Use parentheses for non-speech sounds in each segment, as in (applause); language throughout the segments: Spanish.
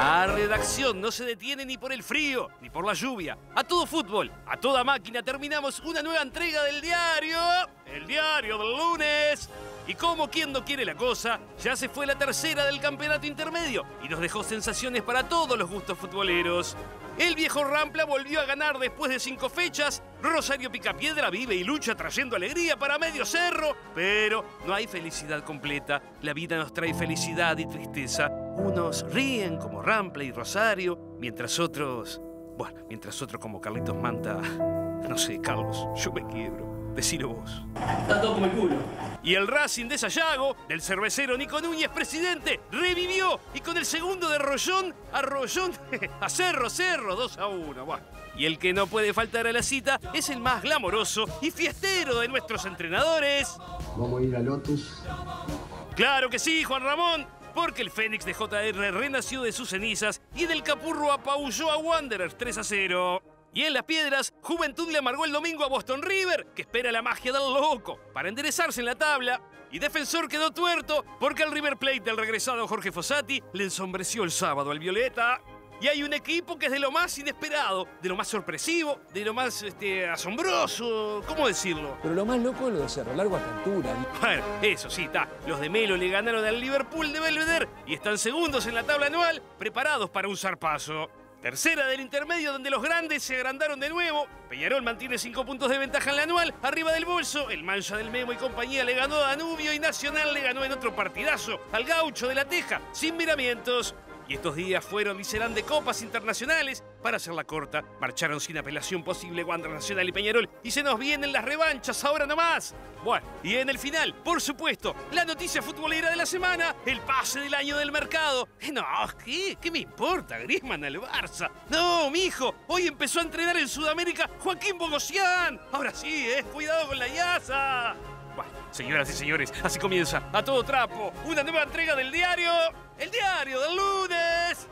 La redacción no se detiene ni por el frío, ni por la lluvia. A todo fútbol, a toda máquina, terminamos una nueva entrega del diario. El diario del lunes. Y como quien no quiere la cosa, ya se fue la tercera del campeonato intermedio y nos dejó sensaciones para todos los gustos futboleros. El viejo Rampla volvió a ganar después de cinco fechas. Rosario Picapiedra vive y lucha trayendo alegría para medio cerro. Pero no hay felicidad completa. La vida nos trae felicidad y tristeza. Unos ríen como Rampla y Rosario, mientras otros... Bueno, mientras otros como Carlitos Manta... (laughs) No sé, Carlos, yo me quiebro. Decilo vos. Está todo como el culo. Y el Racing de Sayago, del cervecero Nico Núñez, presidente, revivió. Y con el segundo de Rollón, a Rollón, (laughs) a Cerro, Cerro, 2 a 1. Bueno. Y el que no puede faltar a la cita es el más glamoroso y fiestero de nuestros entrenadores. Vamos a ir a Lotus. Claro que sí, Juan Ramón. Porque el Fénix de JR renació de sus cenizas y del Capurro apaulló a Wanderers 3 a 0. Y en las piedras, Juventud le amargó el domingo a Boston River, que espera la magia del loco para enderezarse en la tabla. Y Defensor quedó tuerto porque el River Plate del regresado Jorge Fossati le ensombreció el sábado al Violeta. Y hay un equipo que es de lo más inesperado, de lo más sorpresivo, de lo más este, asombroso, ¿cómo decirlo? Pero lo más loco es lo de Cerro Largo a esta altura. Bueno, eso sí, está. Los de Melo le ganaron al Liverpool de Belvedere y están segundos en la tabla anual, preparados para un zarpazo. Tercera del intermedio donde los grandes se agrandaron de nuevo. Peñarol mantiene cinco puntos de ventaja en la anual. Arriba del bolso, el Mancha del Memo y compañía le ganó a Danubio y Nacional le ganó en otro partidazo al Gaucho de la Teja, sin miramientos. Y estos días fueron y serán de copas internacionales. Para hacerla corta, marcharon sin apelación posible Wander Nacional y Peñarol. Y se nos vienen las revanchas ahora nomás. Bueno, y en el final, por supuesto, la noticia futbolera de la semana, el pase del año del mercado. Eh, No, ¿qué? ¿Qué me importa? Griezmann al Barça. No, mijo, hoy empezó a entrenar en Sudamérica Joaquín Bogosian. Ahora sí, eh, cuidado con la yaza. Bueno, señoras y señores, así comienza a todo trapo una nueva entrega del diario, el diario del lunes.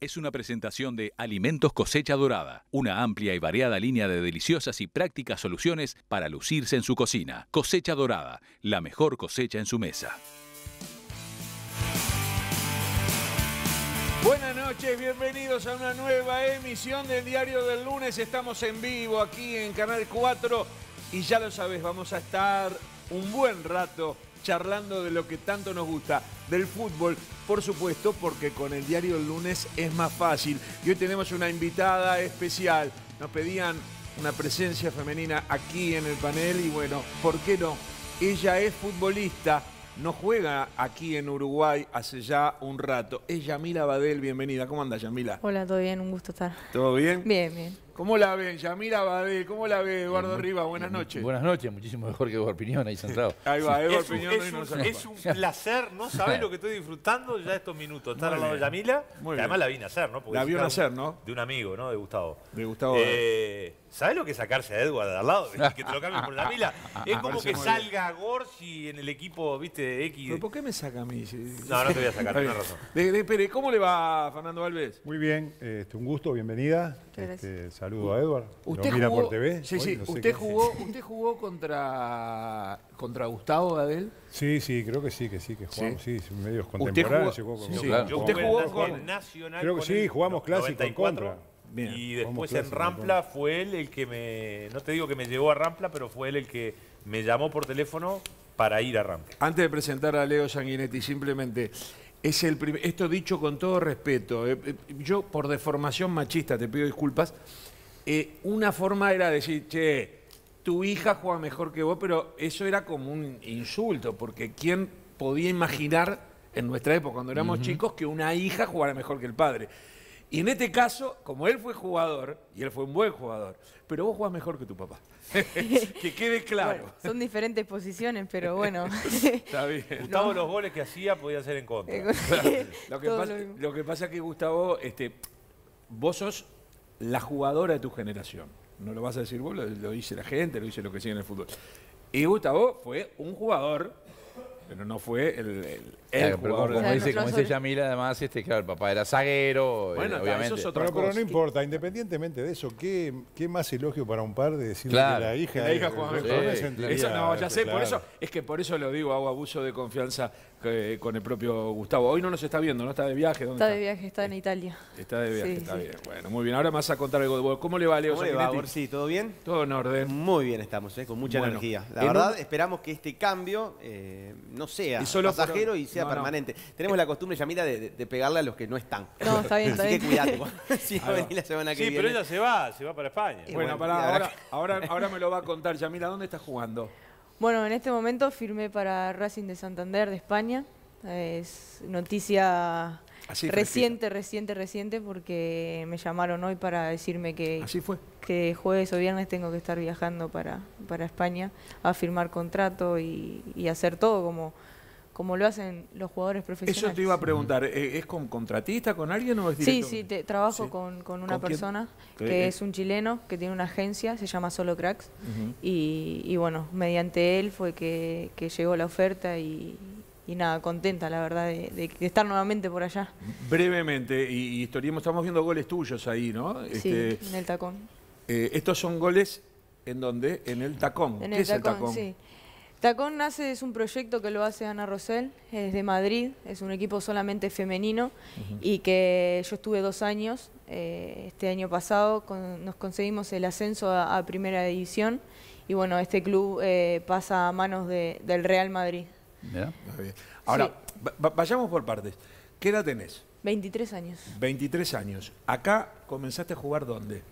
Es una presentación de Alimentos Cosecha Dorada, una amplia y variada línea de deliciosas y prácticas soluciones para lucirse en su cocina. Cosecha Dorada, la mejor cosecha en su mesa. Buenas noches, bienvenidos a una nueva emisión del Diario del Lunes. Estamos en vivo aquí en Canal 4 y ya lo sabes, vamos a estar un buen rato charlando de lo que tanto nos gusta, del fútbol, por supuesto, porque con el Diario del Lunes es más fácil. Y hoy tenemos una invitada especial. Nos pedían una presencia femenina aquí en el panel y bueno, ¿por qué no? Ella es futbolista, no juega aquí en Uruguay hace ya un rato. Es Yamila Badel, bienvenida. ¿Cómo anda Yamila? Hola, todo bien, un gusto estar. ¿Todo bien? Bien, bien. ¿Cómo la ven? Yamila Badel, ¿cómo la ve Eduardo Muy- Riva? Buenas noches. Buenas noches, muchísimo mejor que Eduardo Piñón ahí sentado. (laughs) Ahí va, Eduardo Piñón es un- nos es un placer, no sabés lo que estoy disfrutando ya estos minutos. Estar al lado de. Yamila, además la vi nacer, ¿no? Porque La vio nacer, ¿no? De un amigo, ¿no? De Gustavo. De Gustavo. Eh, ¿Sabés lo que es sacarse a Edward de al lado que te lo cambien por Yamila? (laughs) Es como que salga Gorsi en el equipo, viste, X. ¿Pero por qué me saca a mí? No, no te voy a sacar, tenés razón. De- de- espere, ¿cómo le va Fernando Alves? Muy bien, este, un gusto, bienvenida. Este, saludo a Edward. Usted Lo mira jugó, por TV. Sí, Hoy sí. no sé usted, jugó, ¿Usted jugó contra, contra Gustavo Badel? Sí, sí, creo que sí, que sí, que jugamos, sí, medios ¿Usted contemporáneos. jugó- jugó con- sí, claro. Yo ¿Usted jugó con- Nacional Creo que con sí, jugamos clásico en 94, contra. Bien. Y después en Rampla fue él el que me. No te digo que me llevó a Rampla, pero fue él el que me llamó por teléfono para ir a Rampla. Antes de presentar a Leo Sanguinetti, simplemente, es el esto dicho con todo respeto, eh, eh, yo por deformación machista, te pido disculpas, eh, una forma era decir, che, tu hija juega mejor que vos, pero eso era como un insulto, porque ¿quién podía imaginar en nuestra época, cuando éramos chicos, que una hija jugara mejor que el padre? Y en este caso, como él fue jugador, y él fue un buen jugador, pero vos jugás mejor que tu papá. (laughs) que quede claro. Bueno, son diferentes posiciones, pero (laughs) bueno. Está bien. Gustavo, los goles que hacía podía ser en Eh, (laughs) contra. Lo que, pasa, lo mismo. lo que pasa es que, Gustavo, este, vos sos la jugadora de tu generación. No lo vas a decir vos, lo, lo dice la gente, lo dice lo que sigue en el fútbol. Y Gustavo fue un jugador, pero no fue el, el, el Claro, pero jugador. como, dice, como dice Yamila, además, este, claro, el papá era zaguero, eh, Bueno, obviamente. eso es otra Pero, no importa, independientemente de eso, ¿qué, qué más elogio para un par de decirle Claro. que la hija, Que la hija juega mejor. Sí. Eso no, ya sé, por eso, es que por eso lo digo, hago abuso de confianza eh, con el propio Gustavo. Hoy no nos está viendo, ¿no? Está de viaje. ¿Dónde Está de viaje, está en Italia. Está de viaje, Sí, está sí. bien. Bueno, muy bien. Ahora me vas a contar algo de vos. ¿Cómo le va, Leo ¿Cómo le va? Borsi? ¿Todo bien? Todo en orden. Muy bien estamos, ¿eh? con mucha Bueno, energía. La en verdad, un- esperamos que este cambio eh, no sea Y solo pasajero por- y sea no, no. permanente. Tenemos la costumbre, Yamila, de, de- pegarle a los que no están. No, está bien, (laughs) está Así que bien. cuidate. (laughs) si no venís la semana que Sí, viene. pero ella se va, se va para España. Bueno, bueno, ahora, ahora- ahora, ahora me lo va a (laughs) contar Yamila. ¿Dónde estás jugando? Bueno, en este momento firmé para Racing de Santander de España. Es noticia Así reciente, reciente, reciente, porque me llamaron hoy para decirme que, Así fue. que jueves o viernes tengo que estar viajando para, para España a firmar contrato y, y hacer todo como, como lo hacen los jugadores profesionales. Eso te iba a preguntar. ¿eh, ¿Es con contratista, con alguien o es Sí, directo? sí, te- trabajo Sí. con, con una persona ¿Qué- que eh? es un chileno, que tiene una agencia, se llama Solo Cracks. Y, y bueno, mediante él fue que, que llegó la oferta y, y nada, contenta la verdad de, de- de estar nuevamente por allá. Brevemente, y, y historiemos, estamos viendo goles tuyos ahí, ¿no? Este, sí, en el tacón. eh, estos son goles en donde, en el tacón. En ¿Qué el es el tacón? sí. Tacón nace, es un proyecto que lo hace Ana Rosell, es de Madrid, es un equipo solamente femenino y que yo estuve dos años, eh, este año pasado con- nos conseguimos el ascenso a, a Primera División y bueno, este club eh, pasa a manos de- del Real Madrid. Bien. Ahora, va- va- vayamos por partes. ¿Qué edad tenés? 23 años. 23 años. ¿Acá comenzaste a jugar dónde?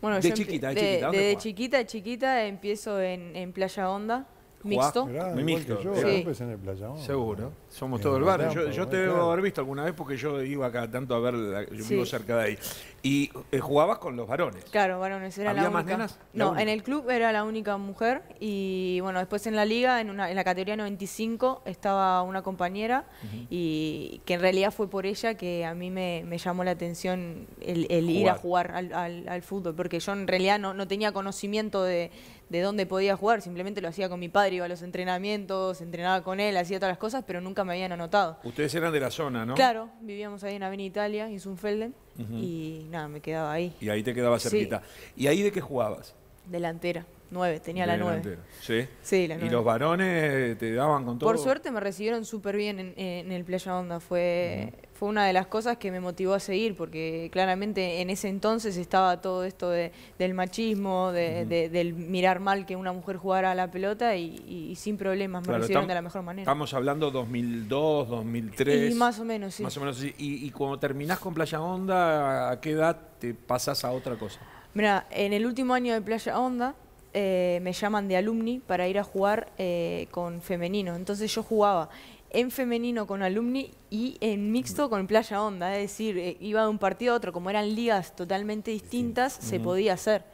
Bueno, De yo chiquita, de de, chiquita, ¿dónde de chiquita, chiquita empiezo en, en Playa Honda, mixto. Mirá, Muy igual mixto. yo, Sí. en el playón. Seguro. Somos En todo el barrio. Yo, yo te claro. debo haber visto alguna vez porque yo iba acá tanto a ver, la- yo Sí. vivo cerca de ahí. Y eh, jugabas con los varones. Claro, varones, era ¿Había la más única. nenas? La No, única. en el club era la única mujer y bueno, después en la liga, en, una, en la categoría 95, estaba una compañera y que en realidad fue por ella que a mí me, me llamó la atención el, el ir a Jugar. jugar al, al- al fútbol, porque yo en realidad no, no tenía conocimiento de, de dónde podía jugar, simplemente lo hacía con mi padre, iba a los entrenamientos, entrenaba con él, hacía todas las cosas, pero nunca me habían anotado. Ustedes eran de la zona, ¿no? Claro, vivíamos ahí en Avenida Italia, en Zunfelden, y nada, me quedaba ahí, Y ahí te quedaba Sí. cerquita. ¿Y ahí de qué jugabas? delantera, nueve, tenía la De nueve. delantero. ¿Sí? Sí, la ¿Y los varones te daban con todo? Por suerte me recibieron súper bien en, en el Playa Onda. Fue, fue una de las cosas que me motivó a seguir, porque claramente en ese entonces estaba todo esto de- del machismo, de- de- del mirar mal que una mujer jugara a la pelota y, y- y sin problemas me Claro, recibieron estam- de la mejor manera. Estamos hablando 2002, 2003. Y más o menos, sí. Más o menos. Y, y cuando terminás con Playa Honda, ¿a qué edad te pasas a otra cosa? Mira, en el último año de Playa Honda eh, me llaman de alumni para ir a jugar eh, con femenino. Entonces yo jugaba en femenino con alumni y en mixto con Playa Honda. Es decir, eh, iba de un partido a otro. Como eran ligas totalmente distintas, se podía hacer.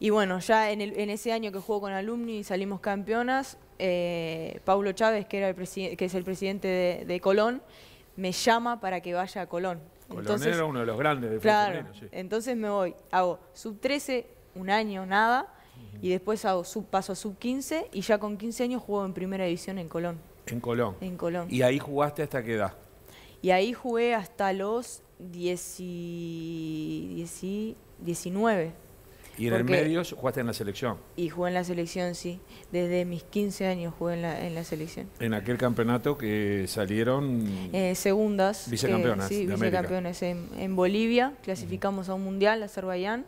Y bueno, ya en, el- en ese año que juego con alumni y salimos campeonas, eh, Paulo Chávez, que, era el que es el presidente de, de Colón, me llama para que vaya a Colón. Colón era uno de los grandes del Claro, femenino, sí. entonces me voy, hago sub 13, un año, nada, y después hago sub, paso a sub 15 y ya con 15 años juego en primera división en Colón. En Colón. En Colón. ¿Y ahí jugaste hasta qué edad? Y ahí jugué hasta los 10 y- 10 y 19. Y en el medio jugaste en la selección. Y jugué en la selección, sí. Desde mis 15 años jugué en la, en la selección. En aquel campeonato que salieron. Eh, segundas. Vicecampeonas eh, sí, de en, en Bolivia. Clasificamos a un mundial, Azerbaiyán.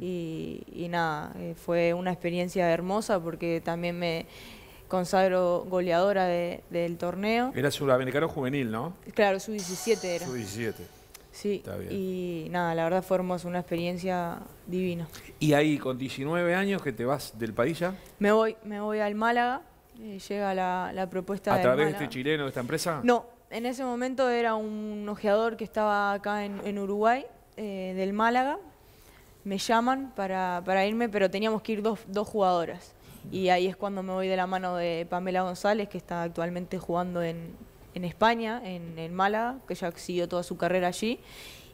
y, y nada, eh, fue una experiencia hermosa porque también me consagro goleadora de- del torneo. Era sudamericano juvenil, ¿no? Claro, su 17 era. Su 17. Sí, Está bien. y nada, la verdad fue hermosa, una experiencia divina. Y ahí con 19 años que te vas del país ya, Me voy, me voy al Málaga, eh, llega la, la propuesta a del través de este chileno, de esta empresa. No, en ese momento era un ojeador que estaba acá en, en Uruguay, eh, del Málaga. Me llaman para, para irme, pero teníamos que ir dos, dos jugadoras. Y ahí es cuando me voy de la mano de Pamela González, que está actualmente jugando en, en España, en, en Málaga, que ya siguió toda su carrera allí.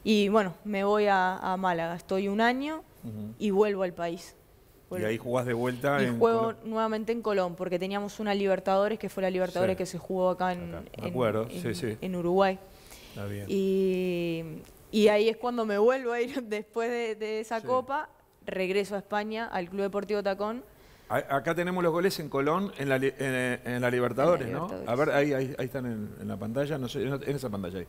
Y bueno, me voy a, a Málaga. Estoy un año y vuelvo al país. Y Vuelvo. ahí jugás de vuelta Y en juego Colón. nuevamente en Colón, porque teníamos una Libertadores, que fue la Libertadores Sí. que se jugó acá en, Acá, en- acuerdo, en- sí, sí. en Uruguay. Está bien. Y, y ahí es cuando me vuelvo a ir (laughs) después de, de esa copa, regreso a España, al Club Deportivo Tacón, Acá tenemos los goles en Colón, en la, li- en, en la Libertadores, En la ¿no? A ver, ahí, ahí, ahí están en, en la pantalla, no sé, en esa pantalla ahí.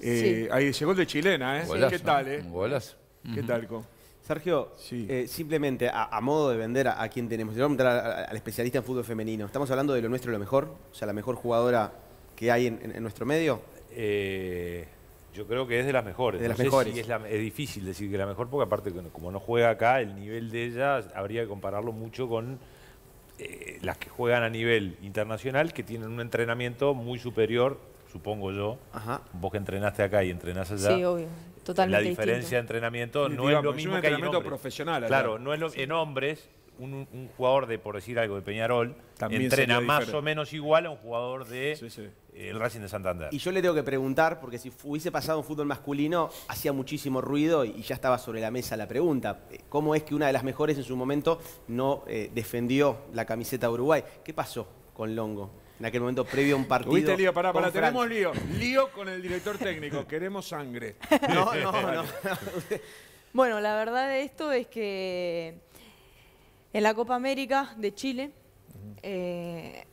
Eh, Ahí llegó el de chilena, ¿eh? Golazo, ¿Qué tal, eh? Un golazo. ¿Qué tal, Co? Sergio, Sí. eh, simplemente a, a modo de vender a, a quien tenemos, le vamos a preguntar al especialista en fútbol femenino. ¿Estamos hablando de lo nuestro lo mejor? O sea, la mejor jugadora que hay en, en- en nuestro medio. Eh, yo creo que es de las mejores. De No las sé mejores. si es, la- es difícil decir que la mejor, porque aparte, como- como no juega acá, el nivel de ella habría que compararlo mucho con eh, las que juegan a nivel internacional, que tienen un entrenamiento muy superior, supongo yo. Ajá. Vos que entrenaste acá y entrenás allá. Sí, obvio. Totalmente La diferencia de entrenamiento Sí, no es lo es un mismo que hay en profesional allá. Claro, no es lo, en hombres, un, un jugador de, por decir algo, de Peñarol, También entrena más diferente. o menos igual a un jugador de Sí, sí. eh, el Racing de Santander. Y yo le tengo que preguntar, porque si hubiese pasado un fútbol masculino, hacía muchísimo ruido y ya estaba sobre la mesa la pregunta. Eh, ¿Cómo es que una de las mejores en su momento no eh, defendió la camiseta de Uruguay? ¿Qué pasó con Longo en aquel momento previo a un partido? Tuviste lío, pará, pará, tenemos lío. Lío con el director técnico, queremos sangre. No, no, no. (laughs) (laughs) Bueno, la verdad de esto es que en la Copa América de Chile eh,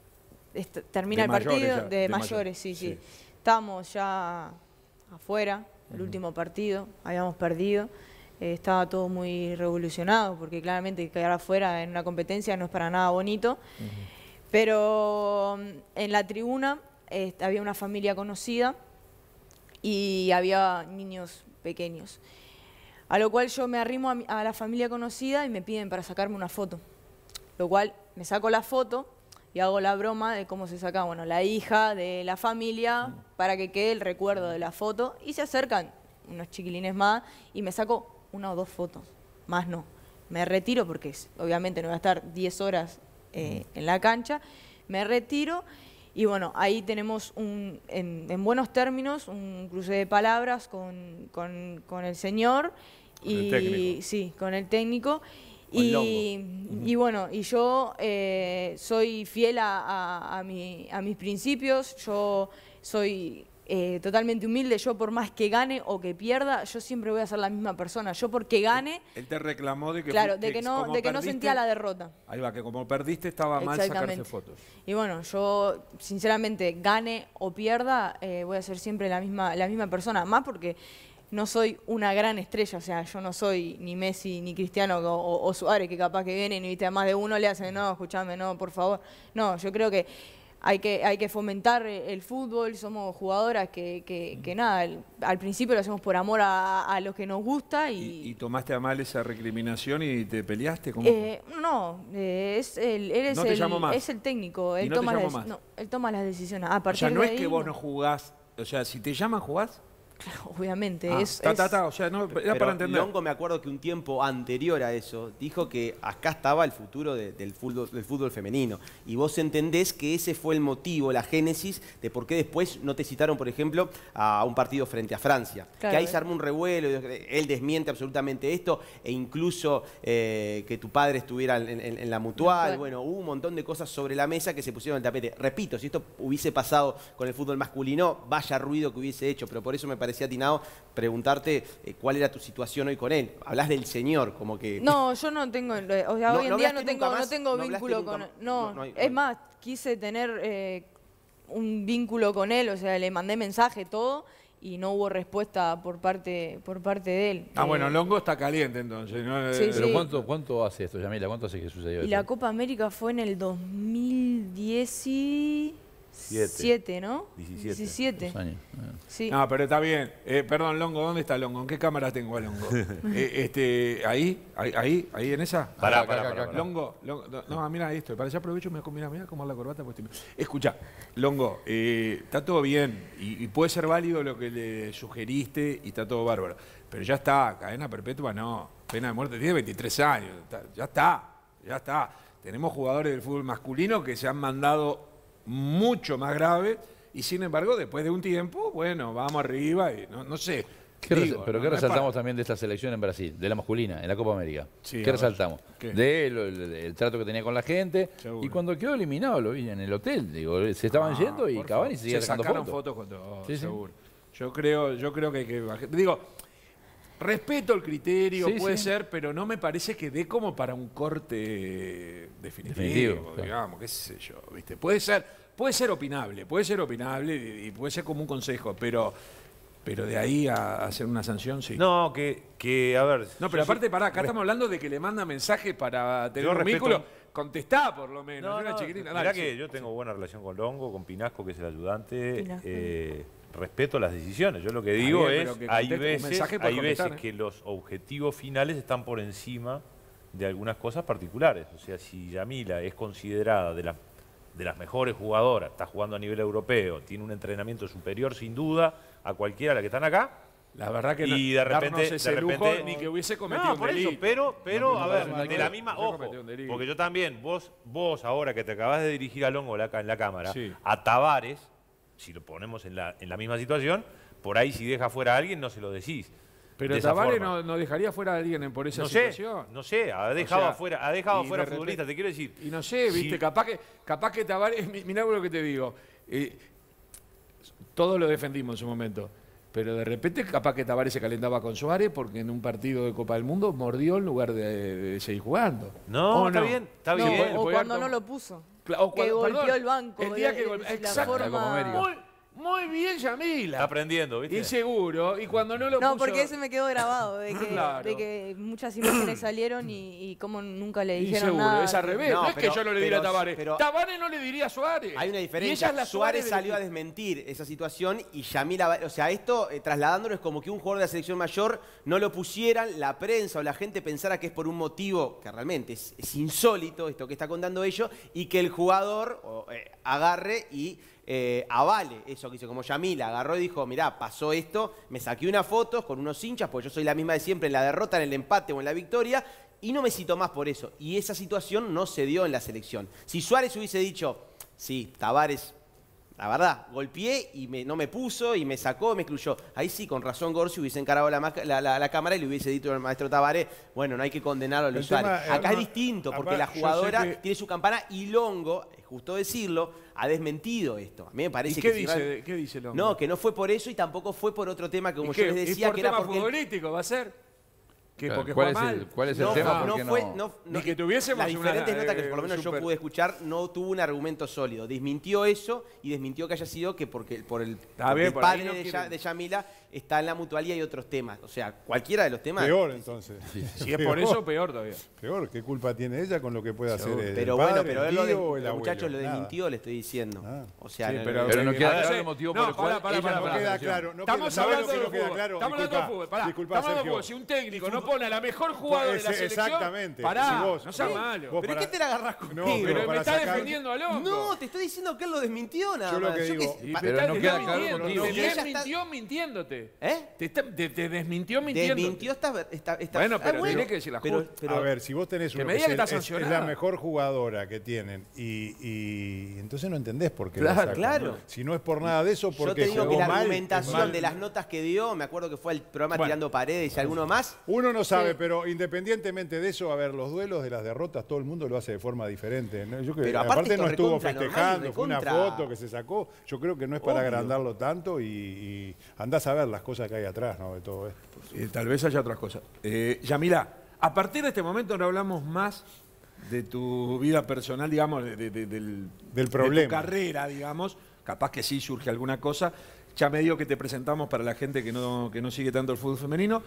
termina De el mayores partido ya, de, de mayores, mayores, sí, sí, sí. Estábamos ya afuera, el último partido, habíamos perdido. eh, estaba todo muy revolucionado porque claramente quedar afuera en una competencia no es para nada bonito. Pero mm, en la tribuna eh, había una familia conocida y había niños pequeños. A lo cual yo me arrimo a, mi- a la familia conocida y me piden para sacarme una foto. Lo cual me saco la foto y hago la broma de cómo se saca, bueno, la hija de la familia para que quede el recuerdo de la foto. Y se acercan unos chiquilines más y me saco una o dos fotos. Más no. Me retiro porque obviamente no voy a estar 10 horas eh, en la cancha. Me retiro y bueno, ahí tenemos un, en, en buenos términos un cruce de palabras con, con- con el señor Con el y técnico. sí, con el técnico. Y, y bueno, y yo eh, soy fiel a, a- a mi- a mis principios, yo soy eh, totalmente humilde, yo por más que gane o que pierda, yo siempre voy a ser la misma persona. Yo porque gane, Él te reclamó de que claro, de que no, de que no sentía la derrota. Ahí va, que como perdiste estaba mal sacarse fotos. Y bueno, yo sinceramente, gane o pierda, eh, voy a ser siempre la misma, la misma persona. Más porque no soy una gran estrella, o sea, yo no soy ni Messi, ni Cristiano o, o- Suárez, que capaz que vienen y viste, a más de uno le hacen, no, escúchame, no, por favor. No, yo creo que hay que, hay que fomentar eh, el fútbol, somos jugadoras que, que- que nada, el- al principio lo hacemos por amor a, a lo que nos gusta Y, y tomaste a mal esa recriminación y te peleaste. ¿Cómo? eh, no, eh, es el, él es, No te el, más. es el técnico, ¿Y él, no te toma las, más? no, él toma las decisiones. A o sea, no de es ahí, que vos no jugás. O sea, si te llaman, jugás. Obviamente, Ah, es, ta, ta, ta, O sea, no, era Pero para entender. Longo me acuerdo que un tiempo anterior a eso dijo que acá estaba el futuro de- del, fútbol, del fútbol femenino. Y vos entendés que ese fue el motivo, la génesis de por qué después no te citaron, por ejemplo, a un partido frente a Francia. Claro, que ahí eh. se armó un revuelo, él desmiente absolutamente esto, e incluso eh, que tu padre estuviera en, en- en la mutual. Bueno, hubo un montón de cosas sobre la mesa que se pusieron en el tapete. Repito, si esto hubiese pasado con el fútbol masculino, vaya ruido que hubiese hecho, pero por eso me parecía atinado preguntarte eh, cuál era tu situación hoy con él. Hablas del señor, como que... No, (laughs) yo no tengo, eh, o sea, No- hoy en no día no tengo, no más, tengo no hablaste vínculo con más. no, No, no hay- es más, quise tener eh, un vínculo con él, o sea, le mandé mensaje, todo, y no hubo respuesta por parte, por parte de él. Ah, Eh, bueno, Longo está caliente entonces. ¿no? Sí, Eh, Pero sí. ¿cuánto, ¿cuánto hace esto, Yamila? ¿Cuánto hace que sucedió Y eso? la Copa América fue en el 2017, ¿no? 17. 17. Dos años. Sí. No, pero está bien. Eh, perdón, Longo, ¿dónde está Longo? ¿En qué cámara tengo a Longo? (laughs) Eh, este, ahí, ahí, ahí, ahí en esa. Pará, Acá, pará, acá, pará, acá. pará. Longo, Longo, no, no, mira esto, para allá aprovecho, me mira, mira cómo es la corbata. Pues, Escucha, Longo, eh, está todo bien y, y puede ser válido lo que le sugeriste y está todo bárbaro, pero ya está, cadena perpetua no, pena de muerte, tiene 23 años, está- ya está, ya está. Tenemos jugadores del fútbol masculino que se han mandado mucho más grave y sin embargo después de un tiempo, bueno, vamos arriba y no, no sé. ¿Qué digo, pero no- ¿qué resaltamos también de esta selección en Brasil, de la masculina, en la Copa América? Sí, ¿Qué resaltamos? ¿Qué? De lo- el, el trato que tenía con la gente. Seguro. Y cuando quedó eliminado, lo vi en el hotel. Digo, se estaban Ah, yendo y Cavani favor. seguía Se sacando sacaron fotos. fotos con todo, Sí, sí. seguro. Yo creo, yo creo que hay que Digo, Respeto el criterio, Sí, puede sí. ser, pero no me parece que dé como para un corte definitivo, Definitivo, claro. digamos, qué sé yo, ¿viste? Puede ser, puede ser opinable, puede ser opinable y, y puede ser como un consejo, pero, pero de ahí a hacer una sanción, sí. No, que, que, a ver. No, pero aparte, sí- pará, acá estamos hablando de que le manda mensaje para tener Yo un respeto- vínculo. Contestá, por lo menos. No, una no, mirá Dale, que sí. yo tengo buena relación con Longo, con Pinasco, que es el ayudante. Pinasco. eh, respeto las decisiones. Yo lo que digo bien, es, que hay veces, hay veces ¿eh? que los objetivos finales están por encima de algunas cosas particulares. O sea, si Yamila es considerada de las de las mejores jugadoras, está jugando a nivel europeo, tiene un entrenamiento superior sin duda a cualquiera de las que están acá, La verdad que y de repente, ese de lujo repente- ni que hubiese cometido no, un por delito. eso, pero, pero No, a ver, no, de la misma, ojo, porque yo también, vos, vos ahora que te acabas de dirigir a Longo acá en la cámara, Sí. a Tavares, si lo ponemos en la, en la misma situación, por ahí si deja fuera a alguien no se lo decís. Pero de Tavares no, no dejaría fuera a alguien en- por esa no sé, situación. no sé, ha dejado sea, afuera, ha dejado y afuera de repente- futbolistas, te quiero decir. Y no sé, si- viste, capaz que, capaz que Tavares, mi- mirá lo que te digo, eh, todos lo defendimos en su momento, pero de repente capaz que Tavares se calentaba con Suárez porque en un partido de Copa del Mundo mordió en lugar de, de seguir jugando. No, ¿O está bien, está No, bien. o cuando no lo puso. Que golpeó perdón, el banco. el día que la exacto. América. Muy, muy bien, Yamila. Está aprendiendo, ¿viste? Y seguro, y cuando no lo No, puso- porque ese me quedó grabado, de que, Claro. de que muchas imágenes salieron y, y como nunca le Y dijeron seguro, nada. es al revés. No, No, es pero- que yo no le diría a pero- Tavares. pero- Tavares no le diría a Suárez. Hay una Y diferencia. ella es la Suárez salió a desmentir esa situación y Yamila, o sea, esto eh, trasladándolo es como que un jugador de la selección mayor no lo pusieran, la prensa o la gente pensara que es por un motivo que realmente es, es insólito esto que está contando ellos y que el jugador eh, agarre y eh, avale eso que hizo. Como Yamila agarró y dijo, mirá, pasó esto, me saqué unas fotos con unos hinchas, porque yo soy la misma de siempre en la derrota, en el empate o en la victoria, y no me citó más por eso. Y esa situación no se dio en la selección. Si Suárez hubiese dicho, sí, Tavares, la verdad, golpeé y me- no me puso y me sacó, me excluyó. Ahí sí, con razón Gorsi hubiese encarado la, la- la- la cámara y le hubiese dicho al maestro Tavares, bueno, no hay que condenarlo a Suárez. eh, Acá es distinto, porque la jugadora que- tiene su campana y Longo, es justo decirlo, ha desmentido esto. A mí me parece ¿Y qué que dice, qué dice hombre? No, que no fue por eso y tampoco fue por otro tema que como ¿Y yo qué? les ¿Y decía, por que era tema porque... el- futbolístico va a ser? Que Claro, porque ¿cuál, es el. ¿Cuál es el no, tema? no ¿Por qué fue, no? no, Ni que tuviésemos Las diferentes una, notas que por lo menos super- yo pude escuchar no tuvo un argumento sólido. Desmintió eso y desmintió que haya sido que porque por el, porque bien, el por ahí padre no de, quieren. De Yamila está en la mutualía y otros temas. O sea, cualquiera de los temas. Peor entonces. (laughs) Si es por eso, peor todavía. Peor, ¿qué culpa tiene ella con lo que puede hacer el Pero padre, bueno, pero el él lo tío o de, el muchachos lo desmintió, le estoy diciendo. Ah. O sea, Sí, no- pero, no queda claro el motivo no, por el cual pará, ella pará, no queda claro. No Estamos queda- ¿sabes hablando lo que de fútbol. claro? Estamos hablando de fútbol. Pará, disculpa, estamos hablando de Sergio. fútbol. Si un técnico no pone a la mejor jugadora de la selección, exactamente. pará, Si vos- no vos- malo. ¿Pero para- qué te la agarrás conmigo? No, pero me para está defendiendo al loco. No, te estoy diciendo que él lo desmintió nada Yo lo más. que digo- pero no está queda claro el mintiendo, motivo. Te. ¿Eh? Te, está- te- te desmintió mintiendo. Desmintió esta... esta, esta Bueno, ah, pero tenés que decir las pero, a ver, si vos tenés Que una me diga que es- está es- es, sancionada. la mejor jugadora que tienen y, y entonces no entendés por qué. la Claro, sacan. claro. Si no es por nada de eso, Yo porque te digo que la mal, argumentación mal. de las notas que dio, me acuerdo que fue el programa Bueno. Tirando Paredes y alguno más. Uno no sabe, Sí. pero independientemente de eso, a ver, los duelos de las derrotas, todo el mundo lo hace de forma diferente. ¿no? Yo creo, Pero aparte, aparte esto no estuvo recontra normal y festejando, fue una recontra- foto que se sacó. Yo creo que no es para Obvio. agrandarlo tanto y, y andás a ver las cosas que hay atrás ¿no? de todo esto. Eh, tal vez haya otras cosas. Eh, Yamila, a partir de este momento no hablamos más de tu vida personal, digamos, de- de- de- del, Del de problema. tu carrera, digamos. Capaz que sí surge alguna cosa. Ya medio que te presentamos para la gente que no, que no sigue tanto el fútbol femenino.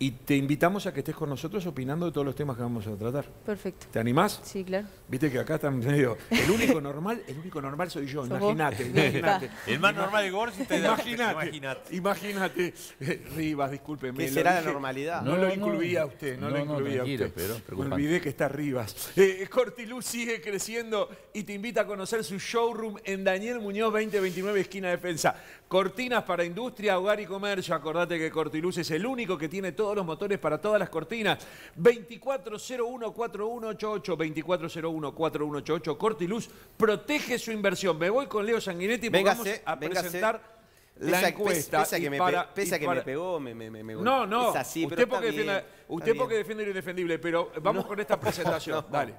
Y te invitamos a que estés con nosotros opinando de todos los temas que vamos a tratar. Perfecto. ¿Te animás? Sí, claro. Viste que acá están medio. El único normal, el único normal soy yo, imagínate, (laughs) imagínate. El más normal de Gorsi te Imagínate, Imagínate. imagínate. Eh, Rivas, discúlpeme. ¿Qué será la dije- normalidad? No, No, lo no. incluía a usted, no, lo No, no, incluía usted. pero Me preocupante. olvidé que está Rivas. Eh, Cortiluz sigue creciendo y te invita a conocer su showroom en Daniel Muñoz 2029, esquina defensa. Cortinas para industria, hogar y comercio. Acordate que Cortiluz es el único que tiene todos los motores para todas las cortinas. 2401-4188, 2401-4188. Cortiluz protege su inversión. Me voy con Leo Sanguinetti porque vamos a véngase. presentar la Pese- encuesta. Pese a que, me, para- pe- pese y a que para- me pegó, me, me, me, me no, no. Es así, usted pero porque, defiende, bien, usted está porque bien. defiende lo indefendible, pero vamos (laughs) con esta presentación. Dale.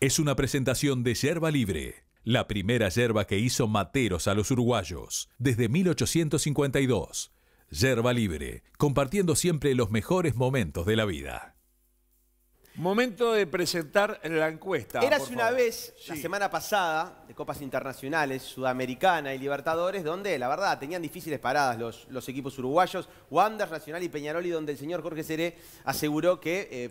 Es una presentación de Yerba Libre, la primera yerba que hizo materos a los uruguayos desde 1852. Yerba Libre, compartiendo siempre los mejores momentos de la vida. Momento de presentar la encuesta. Eras una favor. vez, la semana pasada, de Copas Internacionales, Sudamericana y Libertadores, donde la verdad tenían difíciles paradas los, los equipos uruguayos, Wander, Nacional y Peñarol, y donde el señor Jorge Seré aseguró que eh,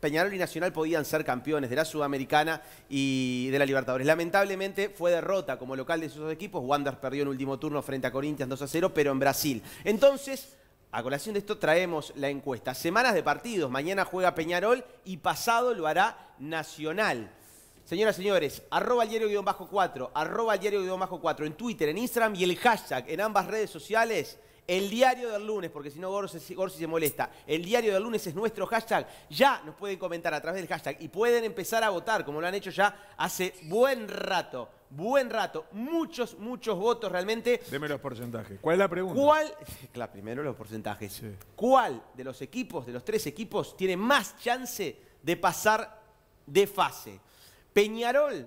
Peñarol y Nacional podían ser campeones de la Sudamericana y de la Libertadores. Lamentablemente fue derrota como local de esos equipos. Wander perdió en último turno frente a Corinthians 2 a 0, pero en Brasil. Entonces, a colación de esto traemos la encuesta. Semanas de partidos. Mañana juega Peñarol y pasado lo hará Nacional. Señoras y señores, arroba el diario-4, arroba el diario-4 en Twitter, en Instagram y el hashtag en ambas redes sociales. El diario del lunes, porque si no Gorsi, Gorsi se molesta. El diario del lunes es nuestro hashtag. Ya nos pueden comentar a través del hashtag y pueden empezar a votar, como lo han hecho ya hace buen rato. Buen rato. Muchos, muchos votos realmente. Deme los porcentajes. ¿Cuál es la pregunta? ¿Cuál, (laughs) claro, primero los porcentajes. ¿Cuál de los equipos, de los tres equipos, tiene más chance de pasar de fase? Peñarol,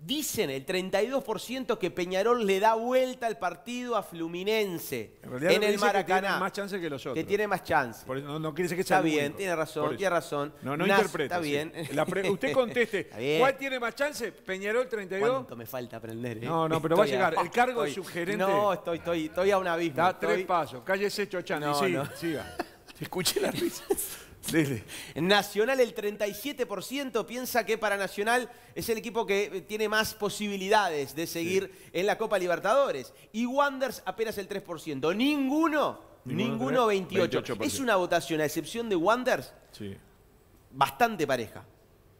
dicen el 32% que Peñarol le da vuelta al partido a Fluminense En realidad el dice es que Maracaná. tiene más chance que los otros. Que tiene más chance. Por eso no, no quiere decir que sea Está bien, único. tiene razón, tiene razón. No, no Nas- interprete. Está sí. bien. (laughs) La usted conteste. (laughs) ¿Cuál tiene más chance? ¿Peñarol 32? ¿Cuánto me falta aprender? eh? No, no, pero va a llegar. El cargo de estoy- subgerente- No, estoy, estoy, estoy a un abismo. Da estoy- tres pasos. Cállese, Chochani. No, sí, no. siga. (laughs) Te escuché la risa. Nacional el 37% piensa que para Nacional es el equipo que eh, tiene más posibilidades de seguir en la Copa Libertadores. Y Wanders apenas el 3%. Ninguno, Ninguno ninguno tres, 28. 28%. Es una votación, a excepción de Wanders, Sí. bastante pareja.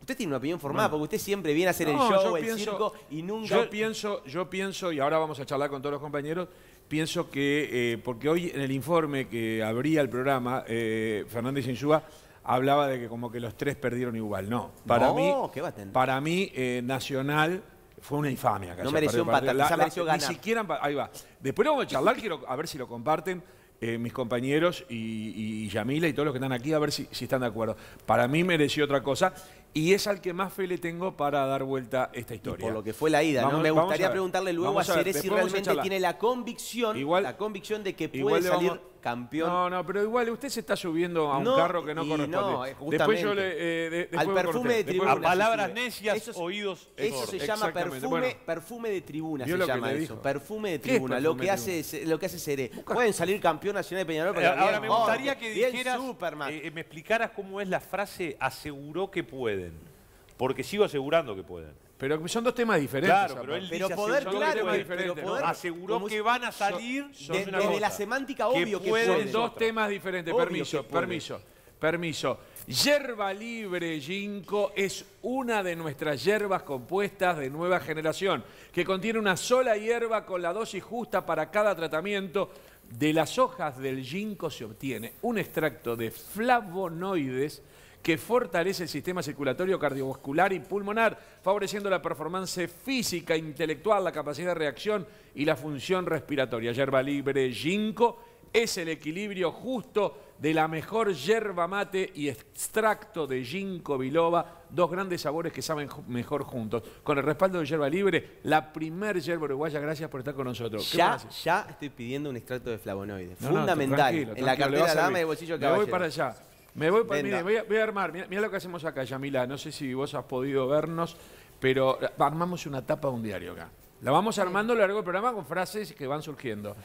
Usted tiene una opinión formada, porque usted siempre viene a hacer No, el show, el pienso- circo, y nunca... Yo pienso, yo pienso, y ahora vamos a charlar con todos los compañeros, pienso que, eh, porque hoy en el informe que abría el programa, eh, Fernández Insúa hablaba de que como que los tres perdieron igual. No, para No, mí, ¿qué va a tener? para mí eh, Nacional fue una infamia. que No mereció mereció Ni ganar. siquiera, ahí va. Después vamos a charlar, quiero a ver si lo comparten. eh, mis compañeros y, y Yamila y todos los que están aquí, a ver si, si están de acuerdo. Para mí mereció otra cosa y es al que más fe le tengo para dar vuelta esta historia. por lo que fue la ida, Vamos- ¿no? Me gustaría a ver. preguntarle luego Vamos a Ceres si realmente tiene la convicción, Igual- la convicción de que puede salir vamos- campeón. No, no, pero igual usted se está subiendo a un No, carro que no corresponde. no, eh, después yo justamente. le. eh, de- después Al perfume de después- tribuna. A palabras necias, Eso es- oídos Eso se llama perfume, bueno. perfume de tribuna, se lo que llama eso. dijo. Perfume de ¿Qué es tribuna. Lo que, hace, lo que hace Seré. Pueden salir campeón nacional de Peñarol, Eh, Ahora me gustaría que dijeras, Superman. eh, me explicaras cómo es la frase aseguró que pueden. Porque sigo asegurando que pueden. Pero son dos temas diferentes. Claro, pero él Pero dice poder, aseguró claro. Aseguró como que van a salir. De- desde cosa. la semántica, obvio que pueden pueden. Son dos temas diferentes. Obvio permiso, permiso, permiso. Yerba libre Ginkgo es una de nuestras hierbas compuestas de nueva generación, que contiene una sola hierba con la dosis justa para cada tratamiento. De las hojas del ginkgo se obtiene un extracto de flavonoides que fortalece el sistema circulatorio cardiovascular y pulmonar, favoreciendo la performance física, intelectual, la capacidad de reacción y la función respiratoria. Yerba libre ginkgo es el equilibrio justo de la mejor yerba mate y extracto de ginkgo biloba, dos grandes sabores que saben mejor juntos. Con el respaldo de Yerba Libre, la primer yerba uruguaya, gracias por estar con nosotros. ¿Qué Ya, ya estoy pidiendo un extracto de flavonoides. No, no, Fundamental. en la cartera dama y el bolsillo de Me voy caballero. para allá. Me voy para, Venga. mire, voy a, voy a armar. Mira, lo que hacemos acá, Yamila. No sé si vos has podido vernos, pero eh, armamos una tapa de un diario acá. La vamos armando a lo largo del programa con frases que van surgiendo.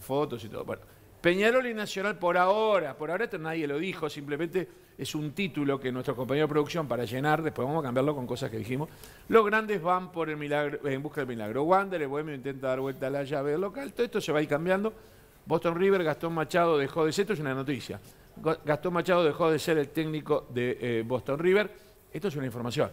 Fotos y todo. Bueno, Peñarol y Nacional por ahora. Por ahora esto nadie lo dijo, simplemente es un título que nuestro compañero de producción para llenar, después vamos a cambiarlo con cosas que dijimos. Los grandes van por el milagro, en busca del milagro. Wander, el bohemio intenta dar vuelta a la llave del local. Todo esto se va a ir cambiando. Boston River, Gastón Machado dejó de ser, esto es una noticia. Gastón Machado dejó de ser el técnico de eh, Boston River. Esto es una información.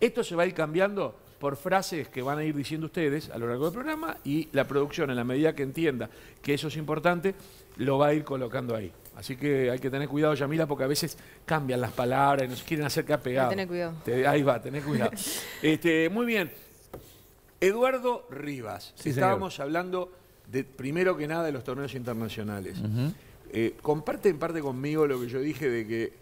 Esto se va a ir cambiando por frases que van a ir diciendo ustedes a lo largo del programa y la producción, en la medida que entienda que eso es importante, lo va a ir colocando ahí. Así que hay que tener cuidado, Yamila, porque a veces cambian las palabras y nos quieren hacer quedar pegados. tener cuidado. Te- ahí va, tener cuidado. (laughs) este, muy bien. Eduardo Rivas. Sí, señor. Estábamos hablando de, primero que nada, de los torneos internacionales. Eh, comparte en parte conmigo lo que yo dije de que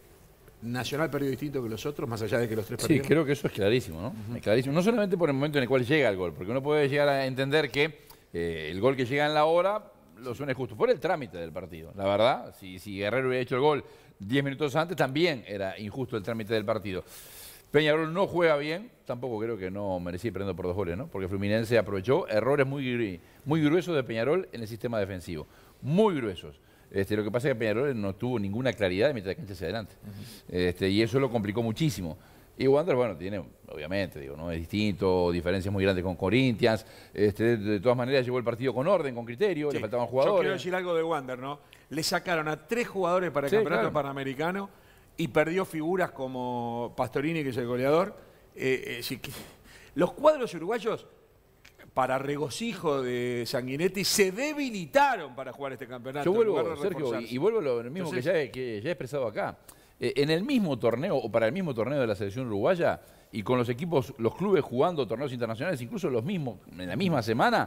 Nacional perdió distinto que los otros, más allá de que los tres Sí, perdieron. creo que eso es clarísimo, ¿no? Es clarísimo. No solamente por el momento en el cual llega el gol, porque uno puede llegar a entender que eh, el gol que llega en la hora lo suena justo. Fue el trámite del partido, la verdad. Si, si Guerrero hubiera hecho el gol 10 minutos antes, también era injusto el trámite del partido. Peñarol no juega bien, tampoco creo que no merecía perdiendo por dos goles, ¿no? Porque Fluminense aprovechó errores muy, muy gruesos de Peñarol en el sistema defensivo. Muy gruesos. Este, lo que pasa es que Peñarol no tuvo ninguna claridad de mitad de cancha hacia adelante. Este, y eso lo complicó muchísimo. Y Wander, bueno, tiene, obviamente, digo, no es distinto, diferencias muy grandes con Corinthians. Este, de, de todas maneras, llevó el partido con orden, con criterio, le faltaban Yo quiero jugadores. decir algo de Wander, ¿no? Le sacaron a tres jugadores para el Sí, campeonato claro. panamericano y perdió figuras como Pastorini, que es el goleador. Eh, eh, los cuadros uruguayos, para regocijo de Sanguinetti, se debilitaron para jugar este campeonato. Yo vuelvo, Sergio, y, y vuelvo a lo mismo Entonces- que, ya he, que ya he expresado acá. Eh, en el mismo torneo, o para el mismo torneo de la selección uruguaya, y con los equipos, los clubes jugando torneos internacionales, incluso los mismos, en la misma semana,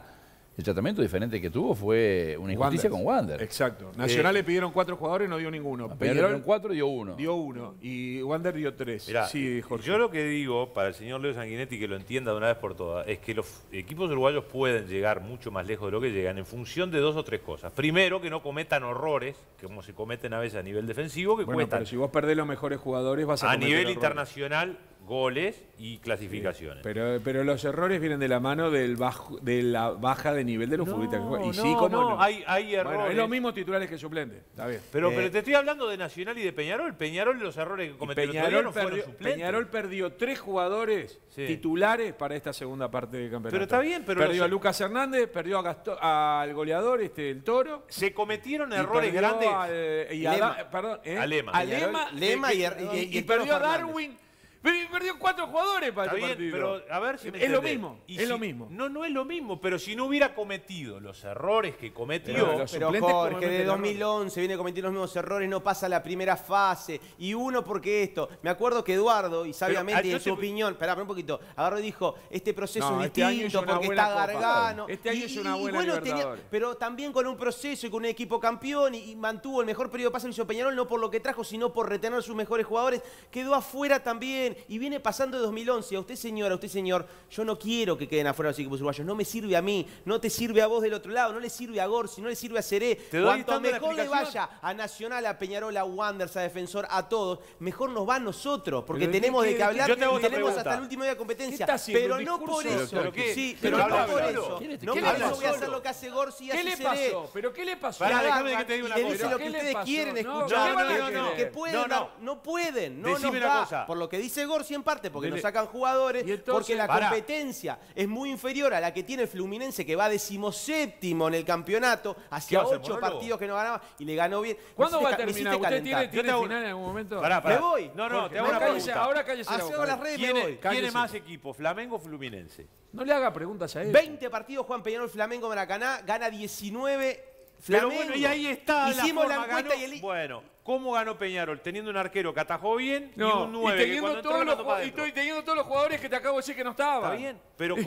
el tratamiento diferente que tuvo fue una injusticia Wander. con Wander. Exacto. Nacional le pidieron cuatro jugadores, no dio ninguno. En cuatro dio uno. dio uno y Wander dio tres. Mirá, sí, Jorge. yo lo que digo para el señor Leo Sanguinetti que lo entienda de una vez por todas es que los equipos uruguayos pueden llegar mucho más lejos de lo que llegan en función de dos o tres cosas. Primero, que no cometan horrores, como se cometen a veces a nivel defensivo, que bueno, cuestan pero si vos perdés los mejores jugadores vas a a nivel internacional goles y clasificaciones. Pero, pero los errores vienen de la mano del bajo, de la baja de nivel de los futbolistas que juegan. Y sí, no, cómo no, no. hay, hay Bueno, errores. es lo mismo titulares que suplentes. Está bien. Pero, Eh, pero te estoy hablando de Nacional y de Peñarol. Peñarol los errores que cometió Peñarol, no fueron perdió, suplentes. Peñarol perdió tres jugadores Sí. titulares para esta segunda parte del campeonato. Pero está bien, pero perdió los- a Lucas Hernández, perdió a Gastón- al goleador, este, el Toro. Se cometieron errores grandes. al- y a Lema. Da- perdón, ¿eh? A Lema. A Lema, Lema y- y- y- y y Toro perdió a Fernández. Darwin. Pero perdió cuatro jugadores para Está este bien, partido. pero a ver si me Es lo mismo, Y es lo mismo. No, no es lo mismo, pero si no hubiera cometido los errores que cometió, Pero los Pero suplentes Jorge, cometen de errores. 2011 viene cometiendo los mismos errores, no pasa la primera fase. Y uno porque esto. Me acuerdo que Eduardo, y sabiamente ah, yo en su te- opinión, espera un poquito, agarró y dijo, este proceso No, es este año distinto hizo una porque buena está Copa. Gargano. Este año Y- hizo una y buena bueno, Libertadores. pero también con un proceso y con un equipo campeón y, y mantuvo el mejor periodo de pase hizo Peñarol, no por lo que trajo, sino por retener sus mejores jugadores. Quedó afuera también y viene pasando de 2011. A usted, señora, a usted, señor, yo no quiero que queden afuera los equipos uruguayos. No me sirve a mí, no te sirve a vos del otro lado, no le sirve a Gorsi, no le sirve a Seré. Cuanto mejor le vaya a Nacional, a Peñarol, a Wanderers, a Defensor, a todos, mejor nos va a nosotros, porque Pero ¿de tenemos qué- de qué qué- hablar tenemos pregunta. hasta el último día de competencia. ¿Qué? Pero ¿Un no por eso. ¿Pero qué? Sí, ¿Pero pero habla no por eso. ¿Quién es- No por eso voy a hacer lo que hace Gorsi y ¿Qué así le pasó? ¿Pero qué le pasó? Pará, déjame que te diga una cosa. lo que ¿Qué ustedes quieren No, escuchar. no, no, que- no, no. pueden No, no. no pueden, no nos. Por lo que dice Gorsi en parte, porque Dele- nos sacan jugadores, entonces- porque la competencia es muy inferior a la que tiene el Fluminense, que va decimoséptimo en el campeonato, ¿Qué hacía va a hacer, ocho partidos que no ganaba y le ganó bien. ¿Cuándo va a terminar? ¿Usted tiene, calentar. tiene Yo te hago- final en algún momento? Pará, pará. Me voy. No, no, Jorge, te hago No, una cállese, pregunta. ahora cállese la boca. las redes y ¿Quién, me es, voy. quién es Cállese. más equipo, Flamengo o Fluminense? No le haga preguntas a él. 20 partidos Juan Peñarol Flamengo Maracaná, gana 19 Pero Flamengo. bueno, y ahí está Hicimos la, forma, encuesta ganó- y el... Bueno, ¿cómo ganó Peñarol? Teniendo un arquero que atajó bien y No, un y 9 que teniendo, todos los, y teniendo todos los jugadores que te acabo de decir que no estaban. Está bien, pero (laughs) con,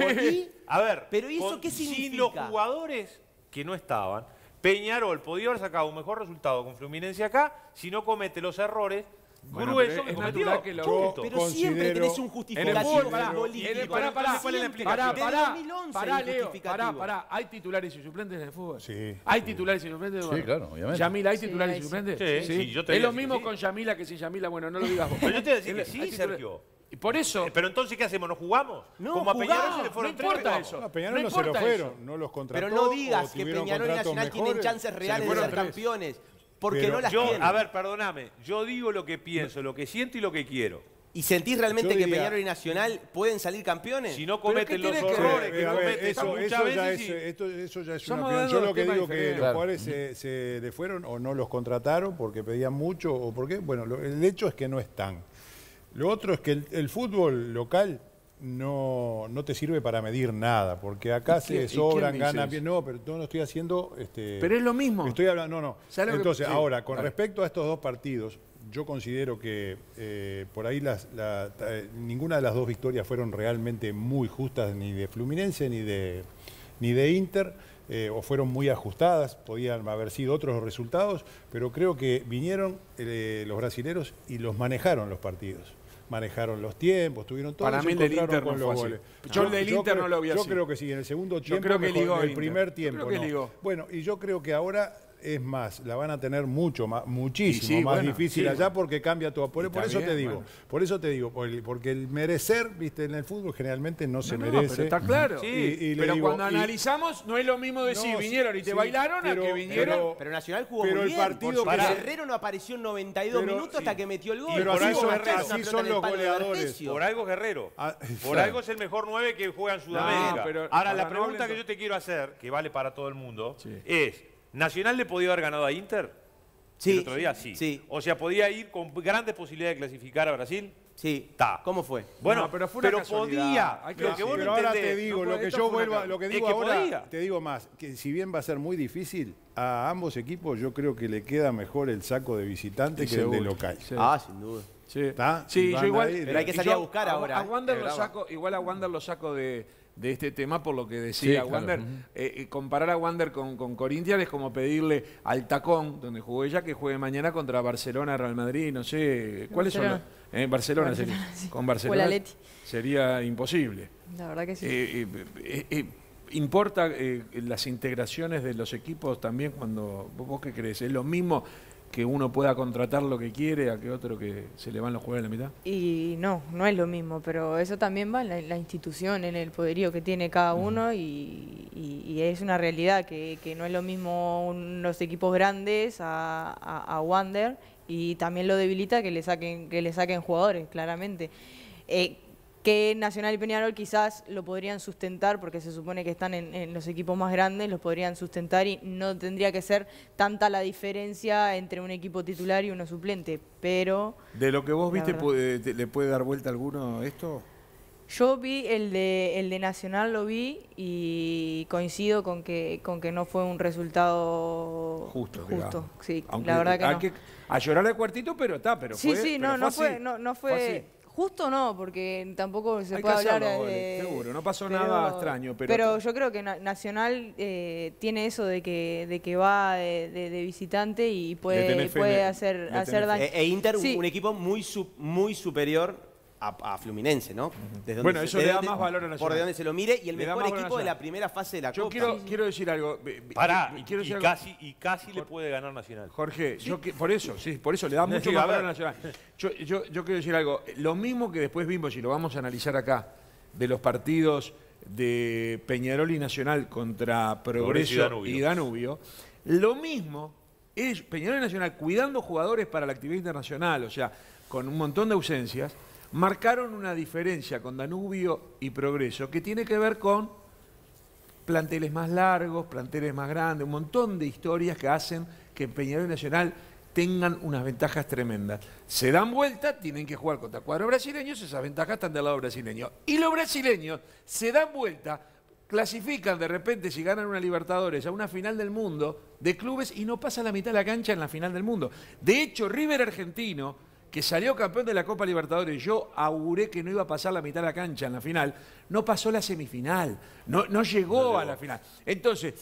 a ver, Pero ¿y eso con- qué sin significa? los jugadores que no estaban, Peñarol podía haber sacado un mejor resultado con Fluminense acá si no comete los errores Bueno, es cometió. natural que lo- Punto. Pero Considero- siempre tenés un En el justificativo pará, en el- pará, pará, Siempre. ¿cuál es la explicación? Pará, pará, 2011 pará, hay Leo, pará, pará. ¿Hay titulares y suplentes en el fútbol? Sí. ¿Hay titulares y suplentes? Sí, claro, obviamente. Yamila, ¿hay Sí, titulares y suplentes? Sí, sí, yo te es lo mismo sí. con Yamila que sin Yamila. Bueno, no lo digas vos. Pero yo te voy a decir que Hay sí, Sergio. Y por eso... Eh, Pero entonces, ¿qué hacemos? ¿No jugamos? No, Como a Peñarol se le fueron no importa eso. No, Peñarol No no, se lo importa fueron, eso. no los contrató. Pero no digas que Peñarol y Nacional tienen mejores, chances se reales de ser tres. campeones. Porque Pero no las Yo, tienen. a ver, perdóname. Yo digo lo que pienso, lo que siento y lo que quiero. ¿Y sentís realmente Yo que diría- Peñarol y Nacional pueden salir campeones? Si no ¿Pero cometen los tiene que errores Eh, que a ver, cometen eso, muchas eso ya es, esto- eso ya es una opinión. Yo lo que digo que diferentes. los jugadores se, se le fueron o no los contrataron porque pedían mucho o porque, bueno, lo- el hecho es que no están. Lo otro es que el, el fútbol local no, no te sirve para medir nada, porque acá ¿Y quién- y se sobran, ganan bien. No, pero no lo estoy haciendo. Este, Pero es lo mismo. Estoy hablando, no, no. ¿Sabes lo que- Entonces, ahora, con respecto a estos dos partidos, yo considero que eh, por ahí las, la- eh, ninguna de las dos victorias fueron realmente muy justas, ni de Fluminense ni de, ni de Inter, eh, o fueron muy ajustadas, podían haber sido otros resultados, pero creo que vinieron eh, los brasileros y los manejaron los partidos. Manejaron los tiempos, tuvieron todo. Para mí el del Inter no los goles. Yo el del Inter no lo vi Yo así. creo que sí, en el segundo Yo tiempo, creo que ligó en el primer Yo tiempo. Bueno, y yo creo que ahora es más, la van a tener mucho más, muchísimo sí, más bueno, difícil sí, allá bueno. porque cambia todo. Por, por eso te digo, bueno. por eso te digo, por el- porque el merecer, viste, en el fútbol generalmente no se no, merece. pero está claro. Y- y le pero digo, cuando y- analizamos, no es lo mismo decir No, vinieron y te sí, bailaron pero- a que vinieron. pero- Pero Nacional jugó Pero muy el bien. partido porque que- Guerrero no apareció en 92 Pero- minutos sí. hasta que metió el gol. Pero Tuvo así son- una chance, así son el los goleadores. Por algo es Guerrero. Ah, Por algo es el mejor 9 que juega en Sudamérica. Ahora, para la pregunta que yo te quiero hacer, que vale para todo el mundo, es, ¿Nacional le podía haber ganado a Inter? Sí. El otro día sí. Sí. O sea, podía ir con grandes posibilidades de clasificar a Brasil. Sí. Ta. ¿Cómo fue? Bueno, No, pero pero, fue una casualidad. podía. Hay que lo que vos pero no ahora te digo, No lo que yo ca- lo que Es digo que ahora, podía. te digo más, que si bien va a ser muy difícil, a ambos equipos yo creo que le queda mejor el saco de visitante Sí, que el de local. Sí. Ah, sin duda. Sí, ¿Está? Sí, yo igual. ahí, Pero hay que salir yo a buscar ahora, A lo saco, igual a Wander lo saco de, de este tema por lo que decía. Wander. Eh, eh, comparar a Wander con, con Corinthians es como pedirle al Tacón, donde jugó ella, que juegue mañana contra Barcelona, Real Madrid, no sé. ¿Cuáles son los? Barcelona. Eh, Barcelona, Barcelona, sería. sí. Con O Barcelona. Sería imposible. La verdad que sí. Eh, eh, eh, eh, ¿Importa eh, las integraciones de los equipos también cuando vos, vos qué crees? ¿Es lo mismo que uno pueda contratar lo que quiere a que otro que se le van los jugadores a la mitad? Y no, no es lo mismo, pero eso también va en la, la institución, en el poderío que tiene cada uno y, y- y es una realidad que, que no es lo mismo unos equipos grandes a, a, a Wander y también lo debilita que le saquen, que le saquen jugadores, claramente. Eh, que Nacional y Peñarol quizás lo podrían sustentar porque se supone que están en, en los equipos más grandes, los podrían sustentar y no tendría que ser tanta la diferencia entre un equipo titular y uno suplente, pero... De lo que vos viste, verdad. puede- te- ¿le puede dar vuelta alguno esto? Yo vi el de, el de Nacional, lo vi y coincido con que, con que no fue un resultado Justo. justo sí, Aunque la verdad que no. a llorar al cuartito, pero está, pero sí, fue. sí, no, no así. fue, no, no fue. Justo no, porque tampoco se Hay puede que hablar hacerlo, de... Oli, seguro, no pasó nada extraño, pero- Pero yo creo que Na- Nacional eh, tiene eso de que, de que va de, de- de visitante y puede, puede hacer, hacer daño. E, e Inter, un- Sí. un equipo muy, su- muy superior a, a Fluminense, ¿no? Desde Bueno, eso le da más valor a Por Nacional. de donde se lo mire y el mejor equipo de la primera fase de la Yo Copa. quiero, quiero decir algo. Pará, y y, quiero decir y algo. casi, y casi le puede ganar Nacional. Jorge, yo que- por eso, sí, por eso le da (laughs) No, mucho sí, más a valor a. Nacional. Yo, yo, yo quiero decir algo. Lo mismo que después vimos, y lo vamos a analizar acá, de los partidos de Peñarol y Nacional contra Progreso Progreso y Danubio. y Danubio, lo mismo es Peñarol y Nacional cuidando jugadores para la actividad internacional, o sea, con un montón de ausencias, marcaron una diferencia con Danubio y Progreso que tiene que ver con planteles más largos, planteles más grandes, un montón de historias que hacen que Peñarol Nacional tengan unas ventajas tremendas. Se dan vuelta, tienen que jugar contra cuadros brasileños, esas ventajas están del lado brasileño. Y los brasileños se dan vuelta, clasifican de repente si ganan una Libertadores a una final del mundo de clubes y no pasa la mitad de la cancha en la final del mundo. De hecho, River Argentino, que salió campeón de la Copa Libertadores, yo auguré que no iba a pasar la mitad de la cancha en la final, no pasó la semifinal, no, no llegó a la final. Entonces,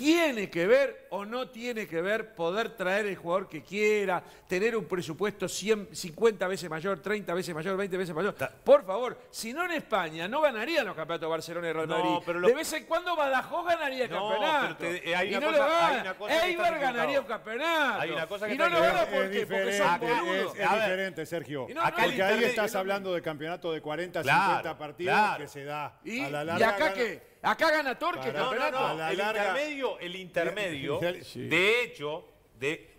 ¿Tiene que ver o no tiene que ver poder traer el jugador que quiera, tener un presupuesto 100, 50 veces mayor, 30 veces mayor, 20 veces mayor? Por favor, si no en España, no ganarían los campeonatos de Barcelona y Real No, Madrid. pero lo- De vez en cuando Badajoz ganaría el No, campeonato. pero te- eh, hay y una no cosa- lo gana. hay una cosa que Eibar ganaría un campeonato. Hay una cosa que y no lo gana porque, es porque diferente, son boludos. es diferente, Sergio. Y no, Acá no, Porque ahí estás no, no. hablando de campeonato de 40, Claro, 50 partidos claro. que se da. ¿Y, a la ¿Y larga acá gana- qué? Acá gana Torque el Para- No, no, campeonato. no. El larga- intermedio, el intermedio, de hecho, de,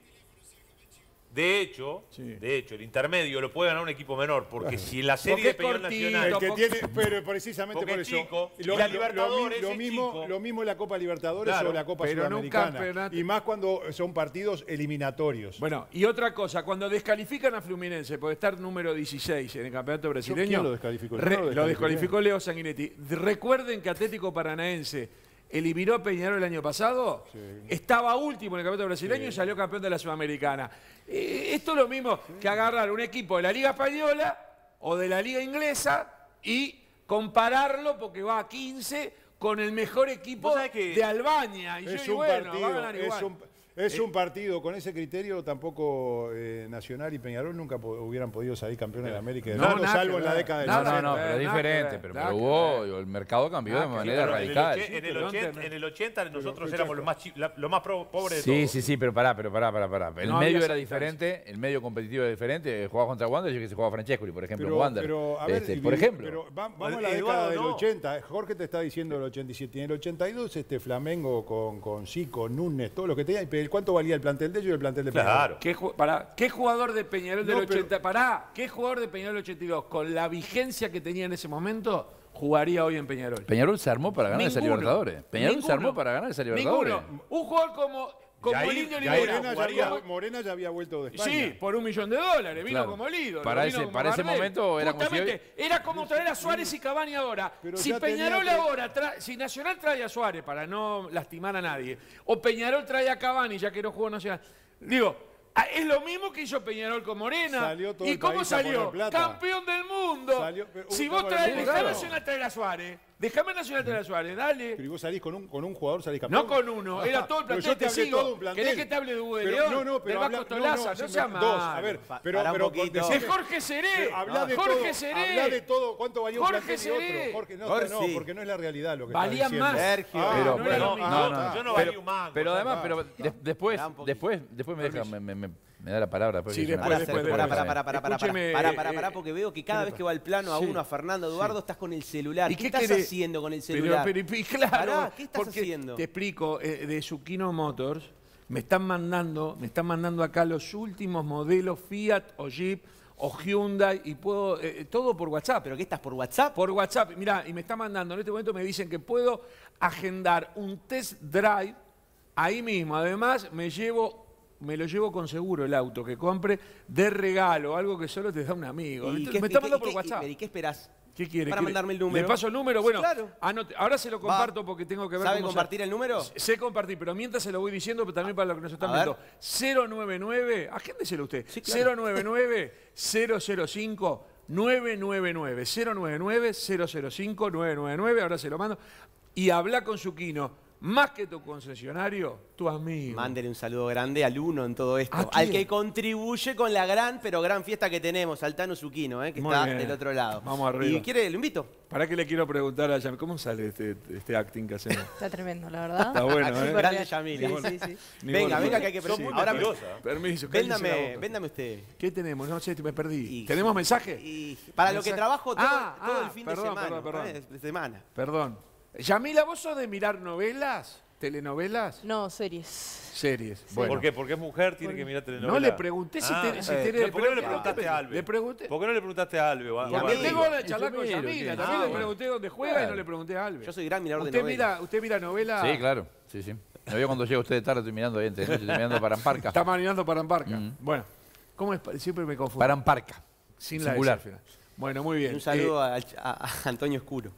de hecho, Sí. de hecho, el intermedio lo puede ganar un equipo menor, porque si en la serie de cortito, Nacional El que tiene, pero precisamente por es eso. chico, y la Libertadores lo, es mismo, chico. lo mismo la Copa Libertadores Claro, o la Copa pero en un Sudamericana. campeonato- Y más cuando son partidos eliminatorios. Bueno, y otra cosa, cuando descalifican a Fluminense por estar número 16 en el campeonato brasileño. ¿quién lo descalificó? Yo re- no lo lo descalificó Leo Sanguinetti. Recuerden que Atlético Paranaense eliminó a Peñarol el año pasado, estaba último en el campeonato brasileño y salió campeón de la Sudamericana. Eh, esto es lo mismo que agarrar un equipo de la Liga Española o de la Liga Inglesa y compararlo porque va a 15 con el mejor equipo de Albania. Y yo es un bueno, va a ganar es igual. un- Es un partido, con ese criterio tampoco eh, Nacional y Peñarol nunca po- hubieran podido salir campeones de América, y del No, nada salvo en la década del No, no, 60. no, pero es diferente. Pero, hubo, el mercado cambió de manera Pero en el radical. En el, Pero 80, antes- en el 80 nosotros pero éramos los más, los más pobres de Sí, todos. sí, sí, pero pará, pero pará, pará, pará. El No medio era diferente, el medio competitivo era diferente. Jugaba contra Wander, yo que se jugaba Francescoli, por ejemplo, en Pero, Wander. pero, a ver, Este, y por ejemplo. pero vamos a la década del no. 80. Jorge te está diciendo el 87. En el 82, este Flamengo con, con Zico, Núñez, todo lo que tenía. Pero ¿Cuánto valía el plantel de ellos y el plantel de Peñarol? Claro. ¿Qué, pará, ¿Qué jugador de Peñarol del No, pero- 80? Pará, ¿qué jugador de Peñarol del 82 con la vigencia que tenía en ese momento jugaría hoy en Peñarol? Peñarol se armó para ganar esa Ninguno. Libertadores. Peñarol se Ninguno. armó para ganar esa Libertadores. Ninguno. Un jugador como, como Yair- Lindo Yair Olivera. Morena, ya había, Morena ya había vuelto de España. Sí, por un millón de dólares, vino Claro. como líder. Para ese- como para ese momento era como si era como traer a Suárez y Cavani ahora. Pero si tenía Peñarol ahora, tra- si Nacional trae a Suárez para no lastimar a nadie, o Peñarol trae a Cavani ya que no jugó Nacional, digo, es lo mismo que hizo Peñarol con Morena. Salió todo ¿Y el cómo salió? Campeón del mundo. Salió- pero- si vos traes. Nacional traer a Suárez. Déjame Nacional traer a Suárez, dale. Pero vos salís con un, con un jugador, salís campeón. No con uno, era todo el Pero plantel, yo te te sigo. todo un plantel. ¿Querés que te hable de Hugo de Pero- León? No, no, Del pero Vasco habla, Tolaza, no sí, sea me- Dos, a ver, Pa- pero, un pero Es Jorge Seré. pero habla de Jorge todo, Seré. habla de todo, cuánto valía un Jorge plantel y Seré. otro. Jorge, no, Jorge, no, sí. porque no es la realidad lo que Valía está diciendo. más. Sergio. Ah, Pero, no pero- no, no, no. Yo no Pero- valía un mango, Pero además, pero de- después, un después, después me deja, me, da la palabra. después Sí, después, después, después. pará, pará, pará, pará, Escúcheme, pará, eh, pará, pará, eh, porque veo que cada vez que va el plano a uno a Fernando Eduardo estás con el celular. ¿Y ¿Qué, qué estás haciendo con el Pero, celular? pero, y claro, Pará, ¿qué estás porque haciendo? Te explico, eh, de Zucchino Motors me están mandando, me están mandando acá los últimos modelos Fiat o Jeep o Hyundai y puedo eh, todo por WhatsApp. ¿Pero qué estás por WhatsApp? Por WhatsApp, mirá, y me está mandando, en este momento me dicen que puedo agendar un test drive ahí mismo. Además, me llevo, me lo llevo con seguro el auto que compre de regalo, algo que solo te da un amigo. ¿Y me qué- está y qué- mandando y por WhatsApp. ¿Y qué esperás? ¿Qué quiere? Para ¿Quiere- mandarme el número. ¿Le paso el número? Bueno, Claro. anote- ahora se lo Va. comparto porque tengo que ver ¿Sabe cómo se- compartir el número? Sé compartir, pero mientras se lo voy diciendo, pero también para lo que nos están viendo. 099, agéndeselo usted. Sí, claro. 099 005 999 099 005 999, ahora se lo mando. Y habla con Zuquino, más que tu concesionario, tu amigo. Mándele un saludo grande al uno en todo esto. ¿A Al que contribuye con la gran, pero gran fiesta que tenemos, al Tano Zuquino, eh, que Muy está bien. del otro lado. Vamos arriba. ¿Y quiere? Lo invito. ¿Para qué le quiero preguntar a Yam? ¿Cómo sale este, este acting que hacemos? Está tremendo, la verdad. Está bueno, (laughs) ¿eh? grande Yamila. Sí, sí, sí. Venga, venga, que hay que. Ahora, mentirosa. Permiso, véndame, véndame usted. ¿Qué tenemos? No sé, me perdí. Y- ¿Tenemos mensaje? Y para lo que Mensaje. trabajo todo, Ah, todo ah, el fin perdón, de semana. perdón, perdón. ¿eh? De semana. Perdón. Yamila, ¿vos sos de mirar novelas? ¿Telenovelas? No, series. Series. Bueno. ¿Por qué? Porque es mujer, tiene que mirar telenovela. No le pregunté si, Ah, te- si eh, tenés- ¿Por qué no le preguntaste a Alve? Le pregunté. ¿Por qué no le preguntaste a Alve? o a- o a Porque amigo. tengo que charlar con Yamila. También Ah, le bueno. pregunté dónde juega y no le pregunté a Alve. Yo soy gran mirador de ¿Usted novelas. mira, ¿Usted mira novela? Sí, claro. Sí, sí. Me veo cuando llega usted de tarde, estoy mirando ahí noche, estoy mirando Paramparca. Está marinando para Amparca. Mm. Bueno, ¿cómo es? Siempre me confundo. Paramparca. Sin la. Bueno, muy bien. Un saludo Eh, a, a Antonio Escuro.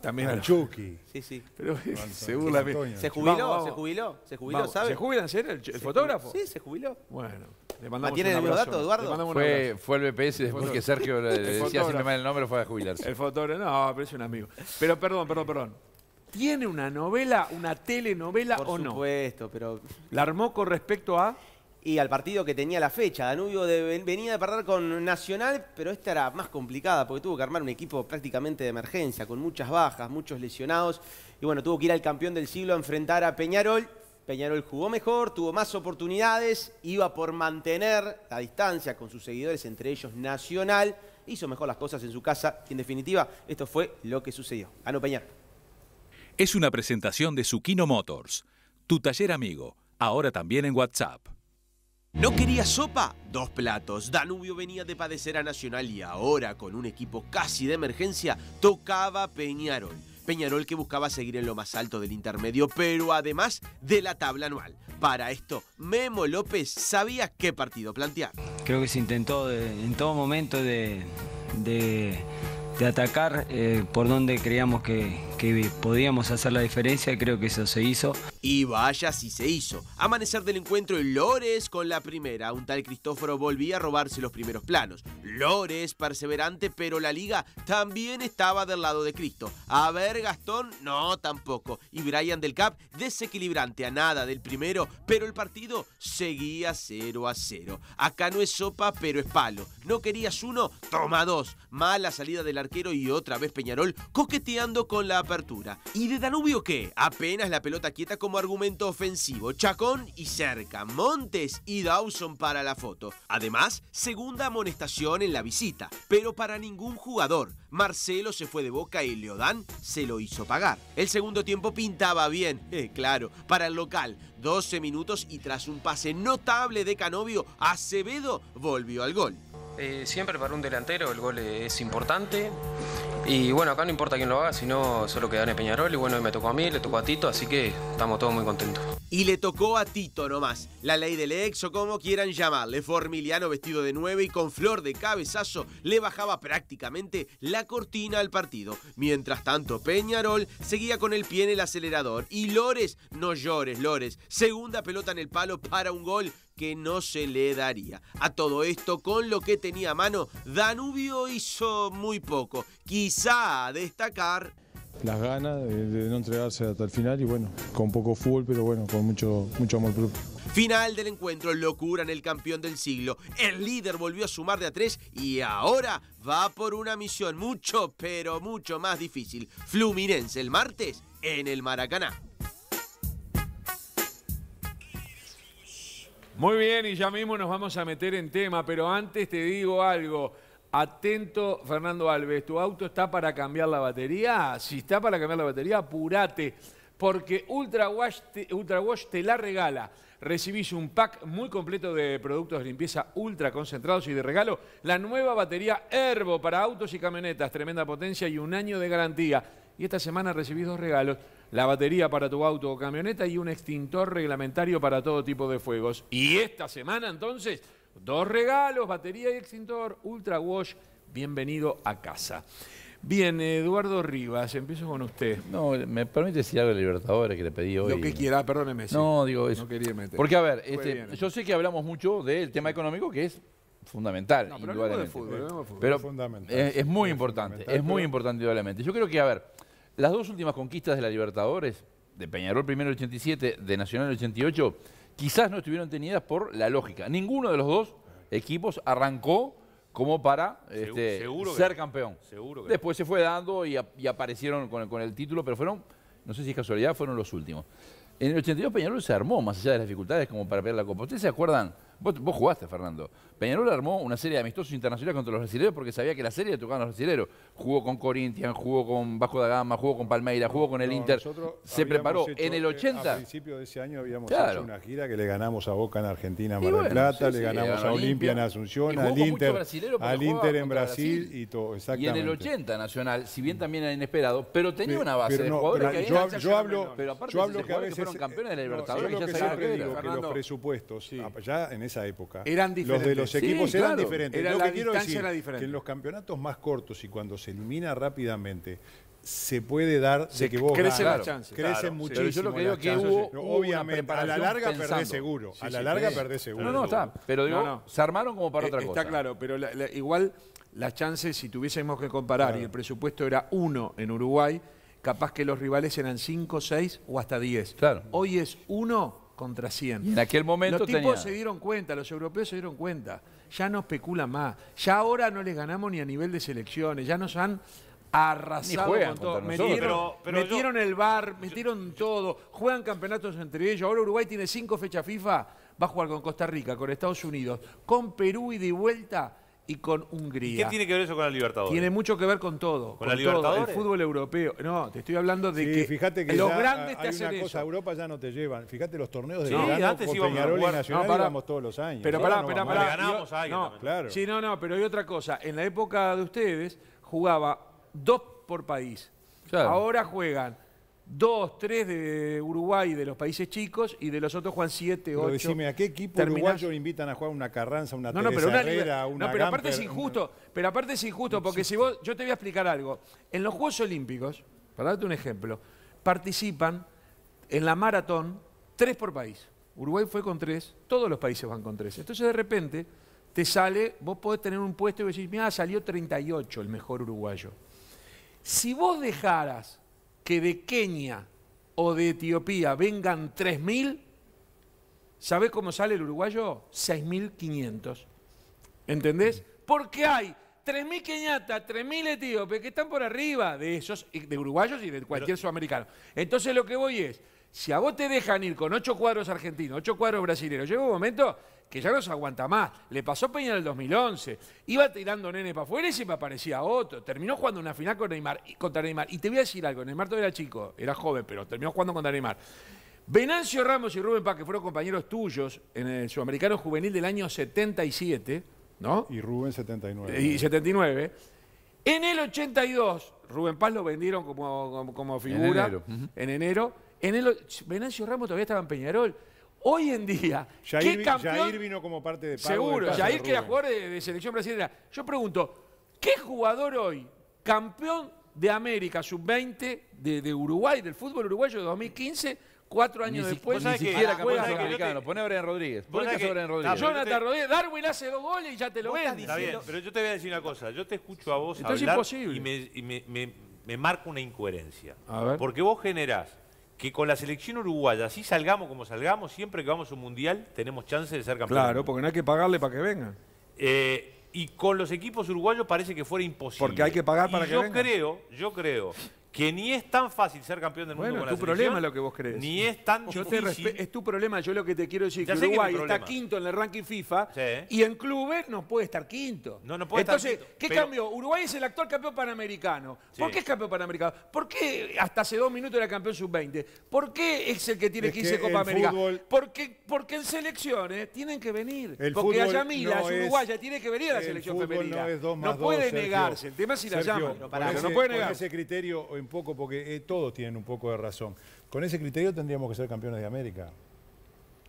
También Al Chucky. Sí, sí. Pero (laughs) se burla. ¿Se jubiló? Vamos, vamos. ¿Se jubiló? ¿Se jubiló, Vamos, sabe? ¿Se jubila serio el, fotógrafo? Sí, se jubiló. Bueno, le mandamos ¿Tiene el dato, Eduardo? Fue, fue el BPS después que Sergio le, decía fotógrafo. siempre mal el nombre, fue a jubilarse. El fotógrafo, no, pero es un amigo. Pero perdón, perdón, perdón. ¿Tiene una novela, una telenovela Por o no? supuesto, pero... ¿La armó con respecto a...? Y al partido que tenía la fecha. Danubio venía de perder con Nacional, pero esta era más complicada porque tuvo que armar un equipo prácticamente de emergencia, con muchas bajas, muchos lesionados. Y bueno, tuvo que ir al campeón del siglo a enfrentar a Peñarol. Peñarol jugó mejor, tuvo más oportunidades, iba por mantener la distancia con sus seguidores, entre ellos Nacional. Hizo mejor las cosas en su casa. Y en definitiva, esto fue lo que sucedió. Ganó Peñarol. Es una presentación de Zucchino Motors, tu taller amigo, ahora también en WhatsApp. ¿No quería sopa? Dos platos. Danubio venía de padecer a Nacional y ahora, con un equipo casi de emergencia, tocaba Peñarol. Peñarol que buscaba seguir en lo más alto del intermedio, pero además de la tabla anual. Para esto, Memo López sabía qué partido plantear. Creo que se intentó en todo momento de de atacar eh, por donde creíamos que, que podíamos hacer la diferencia, creo que eso se hizo. Y vaya si se hizo. Amanecer del encuentro en Lores con la primera. Un tal Cristóforo volvía a robarse los primeros planos. Lores perseverante, pero la liga también estaba del lado de Cristo. A ver, Gastón, no tampoco. Y Brian del Cap, desequilibrante a nada del primero, pero el partido seguía 0 a 0. Acá no es sopa, pero es palo. No querías uno, toma dos. Mala salida del arquero y otra vez Peñarol coqueteando con la apertura. ¿Y de Danubio qué? Apenas la pelota quieta como argumento ofensivo. Chacón y cerca. Montes y Dawson para la foto. Además, segunda amonestación en la visita, pero para ningún jugador. Marcelo se fue de boca y Leodán se lo hizo pagar. El segundo tiempo pintaba bien, (laughs) eh, claro, para el local. 12 minutos y tras un pase notable de Canovio, Acevedo volvió al gol. Eh, siempre para un delantero el gol es importante. Y bueno, acá no importa quién lo haga, sino solo que gane Peñarol. Y bueno, me tocó a mí, le tocó a Tito, así que estamos todos muy contentos. Y le tocó a Tito nomás. La ley del ex o como quieran llamarle. Formiliano vestido de nueve y con flor de cabezazo le bajaba prácticamente la cortina al partido. Mientras tanto, Peñarol seguía con el pie en el acelerador. Y Lores, no llores, Lores. Segunda pelota en el palo para un gol que no se le daría. A todo esto, con lo que tenía a mano, Danubio hizo muy poco. Quizá a destacar las ganas de, de no entregarse hasta el final y bueno, con poco fútbol, pero bueno, con mucho, mucho amor propio. Final del encuentro, locura en el campeón del siglo. El líder volvió a sumar de a tres y ahora va por una misión mucho, pero mucho más difícil. Fluminense el martes en el Maracaná. Muy bien, y ya mismo nos vamos a meter en tema, pero antes te digo algo. Atento, Fernando Alves, ¿tu auto está para cambiar la batería? Si está para cambiar la batería, apurate, porque Ultra Wash te, Ultra Wash te la regala. Recibís un pack muy completo de productos de limpieza ultra concentrados y de regalo la nueva batería Herbo para autos y camionetas, tremenda potencia y un año de garantía. Y esta semana recibís dos regalos, la batería para tu auto o camioneta y un extintor reglamentario para todo tipo de fuegos. Y esta semana entonces, dos regalos, batería y extintor, Ultra Wash, bienvenido a casa. Bien, Eduardo Rivas, empiezo con usted. No, me permite decir algo de Libertadores que le pedí hoy. Lo que quiera, perdóneme. sí. No, digo eso. No quería meter. Porque, a ver, este, yo sé que hablamos mucho del tema económico, que es fundamental, No, pero hablemos de indudablemente. fútbol, hablemos de fútbol. Pero Es fundamental, es, es muy es importante, fundamental, es muy pero- importante, indudablemente. Yo creo que, a ver, las dos últimas conquistas de la Libertadores, de Peñarol primero en el 87, de Nacional en el 88, quizás no estuvieron tenidas por la lógica. Ninguno de los dos equipos arrancó como para este, seguro ser campeón. Seguro que Después se fue dando y, ap- y aparecieron con, el- con el título, pero fueron, no sé si es casualidad, fueron los últimos. En el 82 Peñarol se armó, más allá de las dificultades, como para pelear la Copa. ¿Ustedes se acuerdan? Vos, vos jugaste, Fernando. Peñarol armó una serie de amistosos internacionales contra los brasileños porque sabía que la serie le tocaban los brasileños. Jugó con Corinthians, jugó con Vasco da Gama, jugó con Palmeiras, jugó con el No, Inter. Se preparó hecho, en el eh, 80. A principios de ese año habíamos Claro. hecho una gira que le ganamos a Boca en Argentina, Y Mar del bueno, Plata, sí, le ganamos a Olimpia en. Asunción, Y al Inter, al Inter en Brasil, Brasil. y todo, Y exactamente. en el 80 Nacional, si bien también era inesperado, pero tenía una base de jugadores que yo, habían- yo hablo, pero aparte yo de hablo que a veces fueron campeones de la Libertadores, yo lo ya que sabían siempre digo que los presupuestos ya en esa época Eran los de diferentes. los Sí, equipos eran claro. diferentes. Era lo la que quiero distancia decir era diferente. que en los campeonatos más cortos y cuando se elimina rápidamente se puede dar Se de que vos crecen ganas. las chances. Crecen Claro, muchísimo. Pero yo lo que digo es que hubo- No, hubo una obviamente, a la larga pensando. perdés seguro. Sí, a la sí, larga sí. perdés seguro. No, no, está. Pero digo, No, no. se armaron como para Eh, otra Está cosa. claro, pero la- la- igual las chances, si tuviésemos que comparar y el presupuesto era uno en Uruguay, capaz que los rivales eran 5, 6 o hasta 10. Claro. Hoy es uno contra 100. Y en aquel momento los tipos tenía- se dieron cuenta, los europeos se dieron cuenta. Ya no especulan más. Ya ahora no les ganamos ni a nivel de selecciones. Ya nos han arrasado Ni juegan con todo. contra nosotros. Metieron, Pero- pero metieron el bar, metieron todo. Juegan campeonatos entre ellos. Ahora Uruguay tiene cinco fechas FIFA. Va a jugar con Costa Rica, con Estados Unidos, con Perú y de vuelta y con Hungría. ¿Qué tiene que ver eso con la Libertadores? Tiene mucho que ver con todo. ¿Con la todo, Libertadores? El fútbol europeo. No, te estoy hablando de Sí, que, fíjate que los grandes te hacen una eso. Europa ya no te llevan. Fíjate los torneos de Sí, verano antes con Peñarol y Nacional No, íbamos todos los años. Pero pará, no pará, ganamos Yo- a alguien no, también. Claro. Sí, no, no, pero hay otra cosa. En la época de ustedes jugaba dos por país. Claro. Ahora juegan dos, tres de Uruguay de los países chicos y de los otros juegan siete, Pero ocho. decime, ¿a qué equipo Terminás- uruguayo invitan a jugar una Carranza, una No, no, Teresa pero una Herrera, una No, pero aparte es injusto. Pero aparte es injusto porque si vos, yo te voy a explicar algo. En los Juegos Olímpicos, para darte un ejemplo, participan en la maratón tres por país. Uruguay fue con tres, todos los países van con tres. Entonces de repente te sale, vos podés tener un puesto y decís, mira, salió 38 el mejor uruguayo. Si vos dejaras que de Kenia o de Etiopía vengan 3.000, ¿sabés cómo sale el uruguayo? 6.500. ¿Entendés? Porque hay 3.000 keniatas, 3.000 etíopes que están por arriba de esos, de uruguayos y de cualquier sudamericano. Entonces lo que voy es, si a vos te dejan ir con 8 cuadros argentinos, 8 cuadros brasileños, llega un momento que ya no se aguanta más. Le pasó Peña en el 2011. Iba tirando nene para afuera y se me aparecía otro. Terminó jugando una final con Neymar, y- contra Neymar. Y te voy a decir algo, Neymar todavía era chico, era joven, pero terminó jugando contra Neymar. Venancio Ramos y Rubén Paz, que fueron compañeros tuyos en el Sudamericano Juvenil del año 77, ¿no? Y Rubén 79. Y 79. En el 82, Rubén Paz lo vendieron como, como, como figura. enero. En enero. En el, och- Venancio Ramos todavía estaba en Peñarol. Hoy en día, Jair, ¿qué campeón? Jair vino como parte de pago Seguro, pase Jair de que era jugador de, de selección brasileña. Yo pregunto, ¿qué jugador hoy, campeón de América sub-20 de, de Uruguay, del fútbol uruguayo de 2015, cuatro Ni, años si- después, ni siquiera juega campeón sudamericano. Poné a Brian Rodríguez. Caso a Brian Ah, Rodríguez. Jonathan Rodríguez, Darwin hace dos goles y ya te lo vende. Está bien, pero yo te voy a decir una cosa. Yo te escucho a vos Esto es hablar imposible. y, me, y me- me- me marca una incoherencia. A ver. Porque vos generás que con la selección uruguaya, así salgamos como salgamos, siempre que vamos a un mundial tenemos chance de ser campeones. Claro, porque no hay que pagarle para que vengan. Eh, y con los equipos uruguayos parece que fuera imposible. Porque hay que pagar Y para que yo vengan. creo, yo creo que ni es tan fácil ser campeón del mundo Bueno, con es tu problema lo que vos crees. Ni es tan Yo difícil. es tu problema, yo lo que te quiero decir Ya que es Uruguay está quinto en el ranking FIFA Sí. y en clubes no puede estar quinto. No, no puede estar Entonces, quinto, ¿qué pero- cambió? Uruguay es el actual campeón panamericano. ¿Por qué es campeón panamericano? ¿Por qué hasta hace dos minutos era campeón sub-20? ¿Por qué es el que tiene Es 15 que Copa América? fútbol- Porque, porque en selecciones tienen que venir. El porque fútbol allá Mila no es es- uruguaya, tiene que venir a la el selección femenina. No, es dos más puede dos, Sergio. negarse. El tema es si la llaman. no puede Con negar. ese criterio, un poco, porque eh, todos tienen un poco de razón. Con ese criterio tendríamos que ser campeones de América.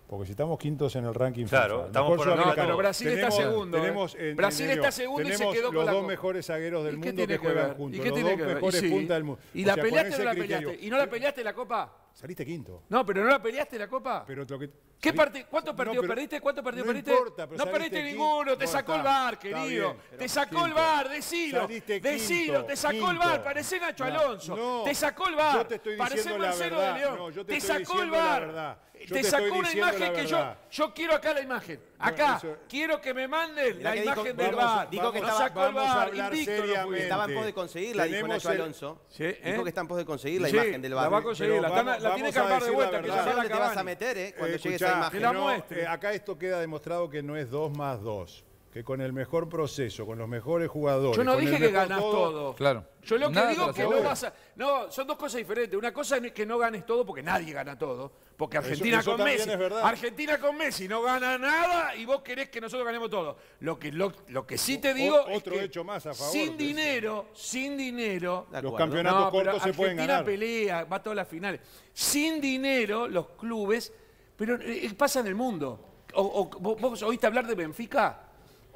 Porque si estamos quintos en el ranking Claro, FIFA, estamos por de pero Brasil está tenemos- segundo, ¿eh? Tenemos, en- Brasil en está segundo y se quedó con los la dos Copa. mejores zagueros del ¿Y qué mundo que que juegan ver? juntos. ¿Y qué los tiene dos que ver? mejores sí. puntas del mundo. ¿Y O la sea, peleaste o no la criterio- peleaste? ¿Y no la peleaste la Copa? Saliste quinto. No, pero no la peleaste la Copa. Pero lo que, ¿Qué parti- ¿Cuántos partidos perdiste? ¿Cuántos partidos no perdiste? importa, pero no perdiste quinto. ninguno, te sacó el bar, querido. bien, te sacó el bar, decilo. Decilo, te sacó el bar, parecé Nacho Alonso. te sacó el bar. Yo te estoy la Marcelo verdad. de León. Yo te sacó el bar. te te sacó una imagen que yo, yo quiero acá la imagen. Acá, eso- quiero que me manden Mirá la dijo- imagen del vamos- bar. dijo que No estaba- sacó el vamos a bar, hablar invicto no. Estaba en pos de conseguirla, dijo Nacho el- Alonso. Sí, ¿eh? Dijo que está en pos de conseguir la Sí, imagen del la bar. va a conseguir, la, vamos- la tiene vamos que a armar de la vuelta, que Yo ya sé verdad. la dónde te vas a meter, eh, cuando Eh, llegue escuchá, esa imagen. La no, eh, acá esto queda demostrado que no es dos más dos. Que con el mejor proceso, con los mejores jugadores. Yo no con dije el que ganás todo. Claro. Yo lo que Nada digo es que no vas a. No, son dos cosas diferentes. Una cosa es que no ganes todo porque nadie gana todo. Porque Argentina eso con Messi. es. Argentina con Messi no gana nada y vos querés que nosotros ganemos todo. Lo que, lo, lo que sí te O- digo. es otro que hecho más a favor Sin dinero, sin dinero. Los campeonatos No, cortos se pueden Argentina ganar. pelea, va a todas las finales. Sin dinero, los clubes. Pero eh, pasa en el mundo. O, o- ¿vos, vos oíste hablar de Benfica?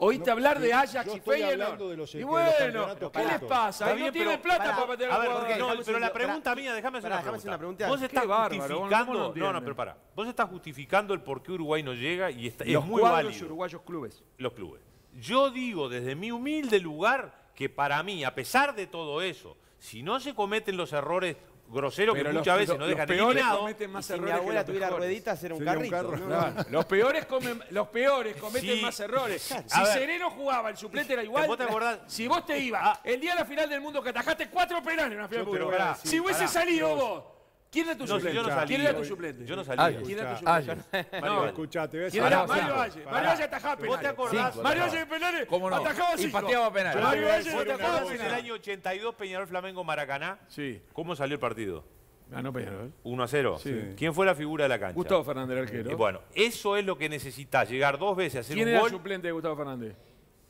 ¿Oíste No, hablar de Ajax yo y Feyenoord? de los- y de los bueno, ¿qué les pasa? No bien, tienen pero- plata para meter A ver, jugadores. no, pero la pregunta mía, déjame hacer hacer una pregunta. Vos estás Qué bárbaro, ¿cómo justificando, no no, no, pero pará. Vos estás justificando el por qué Uruguay no llega y está, es los muy válido uruguayos clubes. los clubes. Yo digo desde mi humilde lugar que para mí, a pesar de todo eso, si no se cometen los errores groseros que Pero los- muchas veces los- los dejan peores cometen más Si mi errores que abuela los tuviera mejores. rueditas, era un Sería un carrito. carro. ¿no? Claro, (laughs) los peores comen, los peores cometen Sí. más errores. (laughs) Si. Sereno jugaba, el suplente era igual. ¿Vos te acordás? (laughs) Si vos te ibas Ah. el día de la final del mundo que atajaste cuatro penales en una final de Si hubiese salido vos, ¿quién era tu No, suplente? yo no salía. ¿Quién era tu suplente? Yo no salía. Ay, ¿Quién era tu suplente? Mario No, ¿Quién era? Mario Valle. Mario Valle atajaba ¿Vos te penales. acordás? Cinco. Mario Valle de penales ¿Cómo no? atajaba Y cinco. pateaba penales. Mario Valle voy a decir atajaba una ¿Vos cosa. en el penales. año 82 Peñarol Flamengo Maracaná? Sí, ¿Cómo salió el partido? ganó Peñarol. 1 a 0. Sí. ¿Quién fue la figura de la cancha? Gustavo Fernández, el Y arquero. bueno, eso es lo que necesitas, llegar dos veces a hacer ¿Quién un era gol. el suplente de Gustavo Fernández?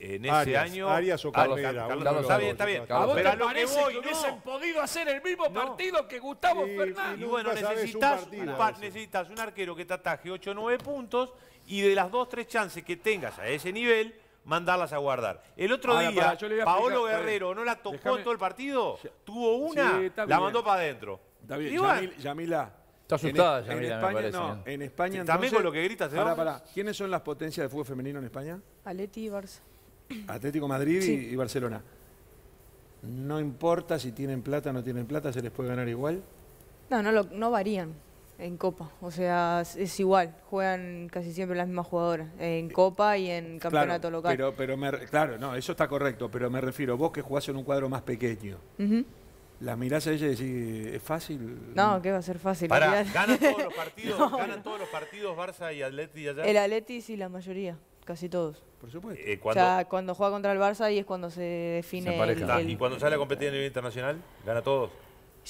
En ese Arias, año. Arias o Ah, Carlos- Carlos- está bien, está bien. Carlos- ¿A vos Pero te lo que parece voy, que no. hubiesen podido hacer el mismo partido que Gustavo Y- Fernández? Y bueno, sabes un necesitas, partido un veces. necesitas un arquero que te ataje 8 o 9 puntos y de las 2 3 chances que tengas a ese nivel, mandarlas a guardar. El otro Ahora, día, pará, yo le voy a Paolo explicar. Guerrero no la tocó Déjame- en todo el partido, tuvo una, Sí, la mandó para adentro. Está bien, Y bueno, Yamil- Yamila. Está asustada, en, Yamila, en me España, parece, no, ¿no? en España Sí, también entonces- con lo que grita ese Pará, pará. ¿Quiénes son las potencias de fútbol femenino en España? Aleti y Barça. Atlético Madrid y- Sí. y, Barcelona. No importa si tienen plata o no tienen plata, se les puede ganar igual. No, no, lo- no varían en Copa. O sea, es, es igual. Juegan casi siempre las mismas jugadoras. En Copa y en campeonato claro, local. Pero, pero me re- claro, no, eso está correcto, pero me refiero, vos que jugás en un cuadro más pequeño, Ujú. las mirás a ella y decís, ¿es fácil? No, que va a ser fácil. Pará, ganan todos los (laughs) partidos, No, ganan todos los partidos Barça y Atleti allá. El Atleti sí, la mayoría. Casi todos. Por supuesto. Eh, O cuando- sea, cuando juega contra el Barça ahí es cuando se define el- el, Y cuando sale a competir a nivel internacional, gana todos.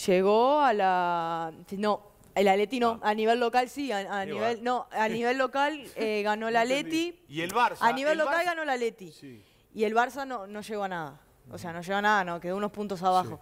Llegó a la... No, el Atleti no. A nivel local sí. A, nivel, no, a nivel local (laughs) eh, ganó el Atleti. Y el Barça. A nivel el local Barça- ganó el Atleti. Y el Barça no, no llegó a nada. O sea, no llegó a nada, no, quedó unos puntos abajo.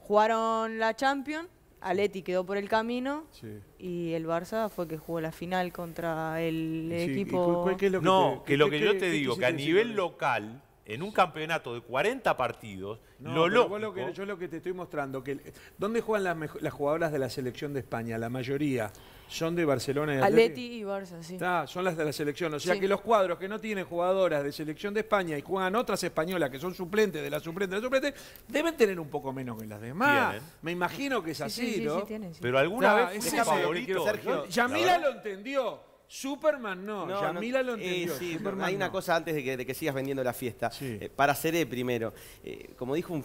Jugaron la Champions, Atleti quedó por el camino Sí. y el Barça fue que jugó la final contra el Sí, ¿y equipo... cu- cuál- qué es lo que no, te- que lo que yo te qué digo, que a nivel local, en un campeonato de 40 partidos, No, lo lógico... lo que, yo lo que te estoy mostrando, que el- ¿dónde juegan las, las jugadoras de la selección de España? La mayoría son de Barcelona y Atleti. Atleti y Barça, sí. Está, son las de la selección. O sea Sí. que los cuadros que no tienen jugadoras de selección de España y juegan otras españolas que son suplentes de la suplente de la suplente, deben tener un poco menos que las demás. Tienen. Me imagino que es Sí, así, sí, sí, ¿no? sí, tienen, sí. Pero alguna Está, vez es favorito. Sergio. Yamila La lo entendió. Superman no. No, Yamila no, lo entendió. eh, sí, Superman hay una no. cosa antes de que, de que sigas vendiendo la fiesta. Sí. Eh, para Seré primero. Eh, como dijo, un-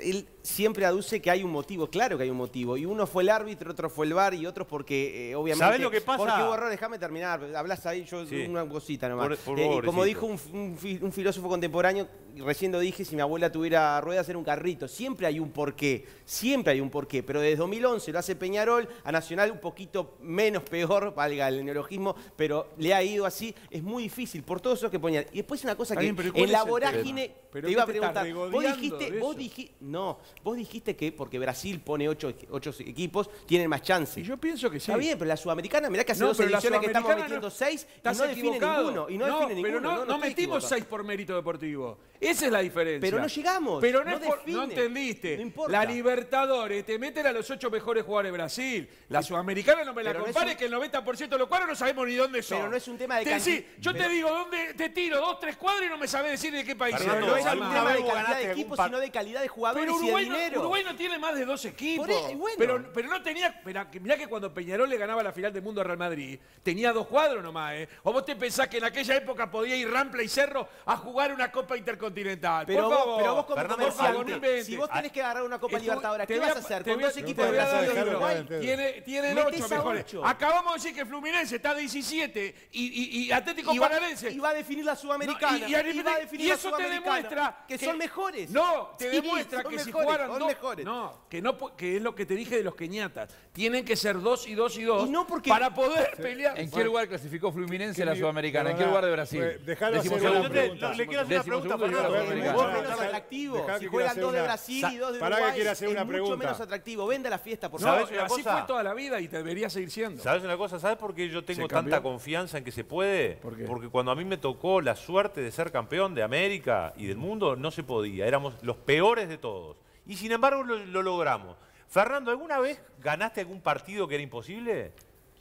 él siempre aduce que hay un motivo. Claro que hay un motivo. Y uno fue el árbitro, otro fue el VAR y otros porque, eh, obviamente... ¿Sabés lo que pasa? Porque hubo error, déjame terminar. Hablas ahí, yo Sí. una cosita nomás. Por- por Eh, favor, como dijo un, un fi- un filósofo contemporáneo, recién lo dije, si mi abuela tuviera ruedas era un carrito. Siempre hay un porqué. Siempre hay un porqué. Pero desde 2011 lo hace Peñarol, a Nacional un poquito menos peor, (laughs) valga el neologismo, pero le ha ido así. Es muy difícil por todos esos que ponían. Y después una cosa que bien, pero ¿cuál en la vorágine te iba a preguntar. Vos dijiste, vos dijiste, no, vos dijiste que porque Brasil pone ocho, ocho equipos, tienen más chance. Y yo pienso que sí. Está bien, pero la sudamericana, mirá que hace No, dos ediciones que estamos metiendo no- seis y no define ninguno. Y no, define pero ninguno. no, no metimos equivocado. seis por mérito deportivo. Esa es la diferencia. Pero no llegamos, Pero no, no es por- no entendiste. No importa. la Libertadores te meten a los ocho mejores jugadores de Brasil. La Sudamericana no me la no compares un- que el 90% de los cuadros no sabemos ni dónde son. Pero no es un tema de Te decí, Yo pero- te digo, ¿dónde te tiro dos, tres cuadros y no me sabés decir de qué país Pero no es un ¿alguna tema de ganaste de equipos, sino de calidad de jugadores Pero y Uruguay, no, dinero. Uruguay no tiene más de dos equipos. Por ahí, bueno. pero, pero no tenía. Mirá que, mirá que cuando Peñarol le ganaba la final del mundo a Real Madrid, tenía dos cuadros nomás, ¿eh? ¿O vos te pensás que en aquella época podía ir Rampla y Cerro a jugar una Copa Intercontinental? Pero por vos, favor. pero vos como Fernando, por favor, si vos tenés que agarrar una Copa Libertadores, ¿qué vas a- hacer? Con dos equipos de. Uruguay. Tiene, tiene Metés ocho mejores. ocho. Acabamos de decir que Fluminense está 17 y, y, y Atlético Y va, Paranaense. y va a definir la Sudamericana. No, y, eso te demuestra que, son mejores. No, te demuestra que si mejores, jugaran son dos, mejores. no, que no que es lo que te dije de los queñatas. Tienen que ser dos y dos y dos Y no porque- para poder pelear. ¿En qué lugar clasificó Fluminense a la Sudamericana? ¿En qué lugar de Brasil? pues, dejalo hacer una le quiero hacer una pregunta, Fernando. Dejá- menos atractivo. Si juegan dos de Brasil y dos de Uruguay, es mucho menos atractivo. Venda la fiesta, por favor. ¿Sabes una así fue toda la vida y te debería seguir siendo. ¿Sabes una cosa? ¿Sabes por qué yo tengo tanta confianza en que se puede? ¿Por qué? Porque cuando a mí me tocó la suerte de ser campeón de América y del mundo, no se podía. Éramos los peores de todos. Y sin embargo lo, lo logramos. Fernando, ¿alguna vez ganaste algún partido que era imposible?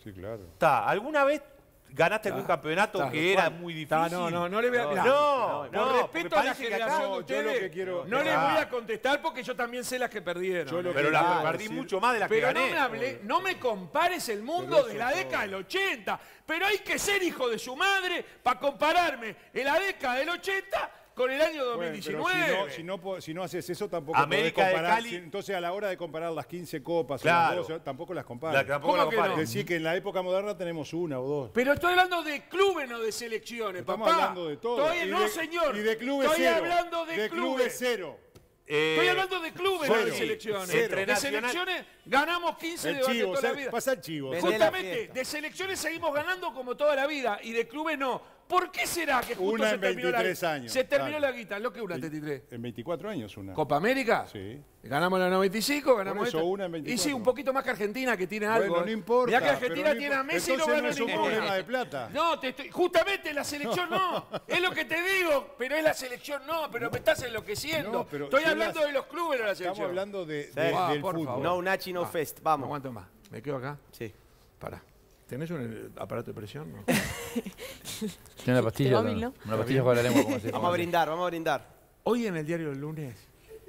Sí, claro. Está. ¿Alguna vez ganaste algún campeonato Está, que era muy difícil? no, no, no le voy a... mirá, No, por no, porque respeto a la generación de No, yo lo ustedes, que quiero- no les Ah. voy a contestar porque yo también sé las que perdieron. Yo lo Pero que la quiero perdí decir- mucho más de las que Pero gané. no me, hablé, no me compares el mundo Pero de la década del 80. Pero hay que ser hijo de su madre para compararme en la década del 80 con el año Bueno, 2019. pero si no, si, no, po- si no haces eso, tampoco América podés comparar. Cali- si- entonces, a la hora de comparar las 15 copas, o las 12, tampoco las La- comparas. tampoco ¿Cómo la que compares. no? Decir que en la época moderna tenemos una o dos. Pero estoy hablando de clubes, no de selecciones, Estamos papá. hablando de todo. No, de- señor. Y de clubes Estoy cero. hablando de, clubes clubes. cero. Eh, Estoy hablando de clubes, no de selecciones. De selecciones ganamos 15 El de de chivo, toda la vida. pasa el chivo. Justamente, de selecciones seguimos ganando como toda la vida y de clubes no. ¿Por qué será que justo Una se en terminó 23 la años, Se terminó claro. la guita, lo que una en 33. En 24 años una. ¿Copa América? Sí. Ganamos la 95, ganamos Por eso, esta. una en Y 24. sí, un poquito más que Argentina, que tiene Bueno, algo. no ¿eh? importa, Mirá que Argentina no tiene a Messi y no gana no es un ninguna. problema de plata. No, te estoy- justamente la selección no. (laughs) Es lo que te digo, pero es la selección no, pero me estás enloqueciendo. No, pero estoy hablando las- de los clubes de la Estamos selección. hablando de, Sí. de- Ah, del por fútbol. favor. No Nachi, no Ah, Fest. No Vamos. aguanto más. ¿Me quedo acá? Sí. Pará. ¿Tenés un eh, aparato de presión? No. (laughs) Tiene una pastilla. Milo. Una pastilla con la lengua, como se Vamos a brindar, vamos a brindar. Hoy en el diario del lunes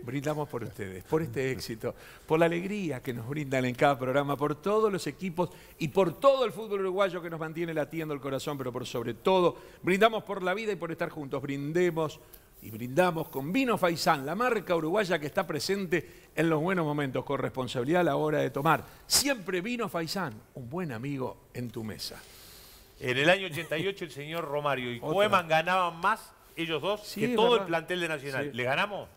brindamos por ustedes, por este éxito, por la alegría que nos brindan en cada programa, por todos los equipos y por todo el fútbol uruguayo que nos mantiene latiendo el corazón, pero por sobre todo, brindamos por la vida y por estar juntos. Brindemos y brindamos con Vino Faisán, la marca uruguaya que está presente en los buenos momentos, con responsabilidad a la hora de tomar. Siempre Vino Faisán, un buen amigo en tu mesa. En el año 88 el señor Romario y Otra. Koeman ganaban más, ellos dos, Sí, que todo verdad. el plantel de Nacional. Sí. ¿Le ganamos?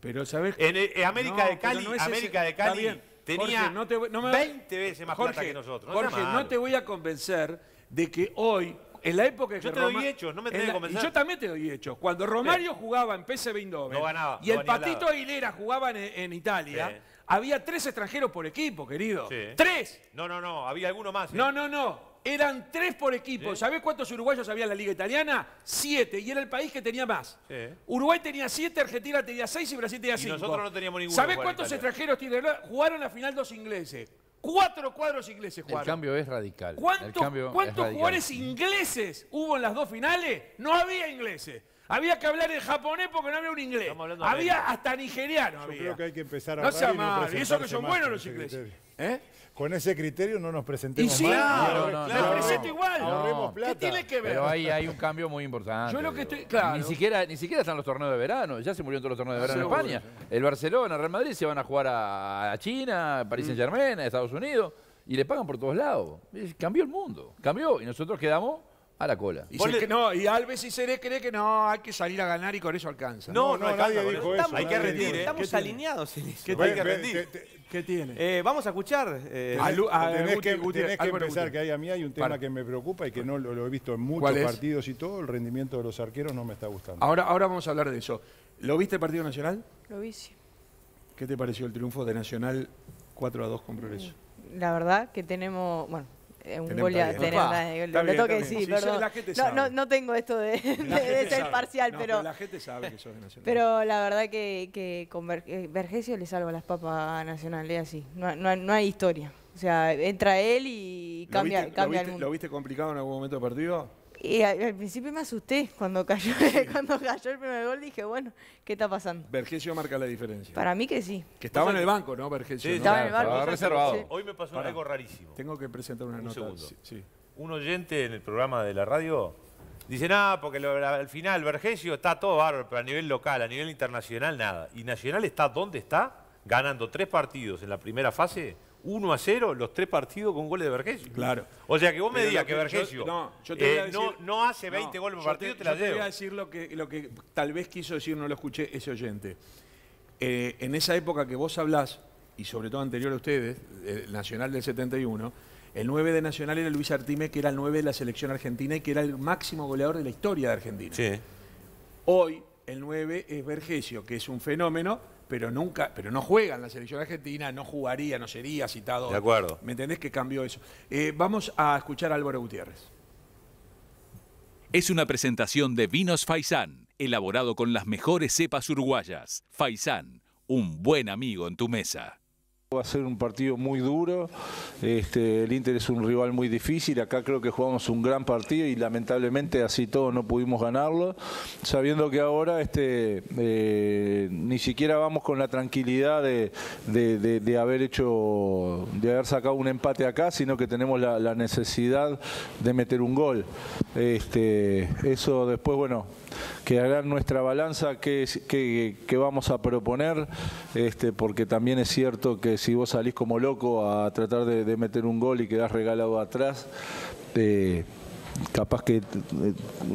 Pero, ¿sabes? En, en América No, de Cali, no es ese- América de Cali bien. tenía Jorge, no te voy- no me- 20 veces más plata Jorge, que nosotros. Jorge, no te voy a convencer de que hoy, en la época en Yo que te doy hechos, no me en tenés que convencer. Y yo también te doy hechos. Cuando Romario jugaba en PSV Eindhoven No ganaba, y no el Patito. Aguilera jugaba en, en Italia, Sí. había tres extranjeros por equipo, querido. Sí. ¡Tres! No, no, no, había alguno más. ¿eh? No, no, no. Eran tres por equipo. ¿Sabés cuántos uruguayos había en la Liga Italiana? Siete. Y era el país que tenía más. Uruguay tenía siete, Argentina tenía seis y Brasil tenía Y cinco. nosotros no teníamos ninguno ¿Sabés cuántos extranjeros tiene? Jugaron la final dos ingleses. Cuatro cuadros ingleses El jugaron. cambio es radical. El ¿Cuántos, cambio es radical. jugadores ingleses hubo en las dos finales? No había ingleses. Había que hablar en japonés porque no había un inglés. Estamos hablando de Había hasta nigeriano. Yo había. creo que hay que empezar a No sea ahorrar y no mal. Y eso que son buenos los ese ingleses. ¿Eh? Con ese criterio no nos Y presentemos sí, más. claro, no, no, no, presento igual. Ahorremos plata. ¿Qué tiene que ver? Pero ahí hay un cambio muy importante. Yo lo que estoy- claro. Ni siquiera, ni siquiera están los torneos de verano. Ya se murieron todos los torneos de verano Seguro, en España. El Barcelona, el Real Madrid se van a jugar a, China, a París Saint Germain, a Estados Unidos. Y le pagan por todos lados. Cambió el mundo. Cambió. Y nosotros quedamos a la cola. Y, se- que no, y Alves y Seré cree que no, hay que salir a ganar y con eso alcanza. No, No, no, no, alcanza nadie con dijo eso. eso, Hay que nadie rendir, dijo ¿eh? Estamos tiene? alineados en eso. ¿Qué Ve- Hay que ve- rendir. te- te- ¿Qué tiene? Eh, vamos a escuchar. eh, A Lu- a tenés Guti- que, Guti- tenés que Álvaro empezar, Guti. que ahí a mí hay un tema Para. que me preocupa y que no lo, lo he visto en ¿Cuál muchos es? partidos y todo, el rendimiento de los arqueros no me está gustando. Ahora, ahora vamos a hablar de eso. ¿Lo viste el partido nacional? Lo vi, sí. ¿Qué te pareció el triunfo de Nacional 4 a 2 con Progreso? La verdad que tenemos, bueno, un eh, está lo bien, tengo que está bien. decir, Sí, perdón. la gente No, sabe. no, no tengo esto de, (laughs) ser sabe. parcial, No, pero, La gente sabe que sos de Nacional. pero la verdad que, que con Ver- eh, Vergesio le salva las papas a Nacional, es así. No, no, no hay historia. O sea, entra él y ¿Lo cambia, viste, cambia el mundo. ¿Lo viste complicado en algún momento del partido? Y al, al principio me asusté cuando cayó, (laughs) cuando cayó el primer gol. Dije, bueno, ¿qué está pasando? Vergesio marca la diferencia. Para mí que sí. Que estaba en el banco, ¿no? Vergesio. Sí, ¿no? Estaba en el barco. Estaba reservado. Sí. Hoy me pasó Pará. algo rarísimo. Tengo que presentar una Un nota. segundo. Sí, sí. Un oyente en el programa de la radio dice, nada, porque lo- al final Vergesio está todo bárbaro, pero a nivel local, a nivel internacional, nada. Y Nacional está donde está, ganando tres partidos en la primera fase, 1 a 0, los tres partidos con goles de Vergesio. Claro. O sea que vos me digas que yo- Vergesio no, yo te voy a eh, no, decir- no hace 20 No, goles por partido, te, la yo te voy a decir lo que, lo que tal vez quiso decir, no lo escuché ese oyente. Eh, en esa época que vos hablás, y sobre todo anterior a ustedes, el Nacional del 71, el 9 de Nacional era Luis Artime, que era el 9 de la selección argentina y que era el máximo goleador de la historia de Argentina. Sí. Hoy el 9 es Vergesio, que es un fenómeno, pero nunca, pero no juega en la selección argentina, no jugaría, no sería citado. De acuerdo. ¿Me entendés que cambió eso? Eh, vamos a escuchar a Álvaro Gutiérrez. Es una presentación de Vinos Faisán, elaborado con las mejores cepas uruguayas. Faisán, un buen amigo en tu mesa. Va a ser un partido muy duro. Este, el Inter es un rival muy difícil. Acá creo que jugamos un gran partido y lamentablemente así todo no pudimos ganarlo. Sabiendo que ahora este, eh, ni siquiera vamos con la tranquilidad de haber hecho, de haber sacado un empate acá, sino que tenemos la, la necesidad de meter un gol. Este, eso después, bueno, quedará en nuestra balanza qué, qué- vamos a proponer, este, porque también es cierto que si vos salís como loco a tratar de, de meter un gol y quedás regalado atrás, eh, capaz que eh,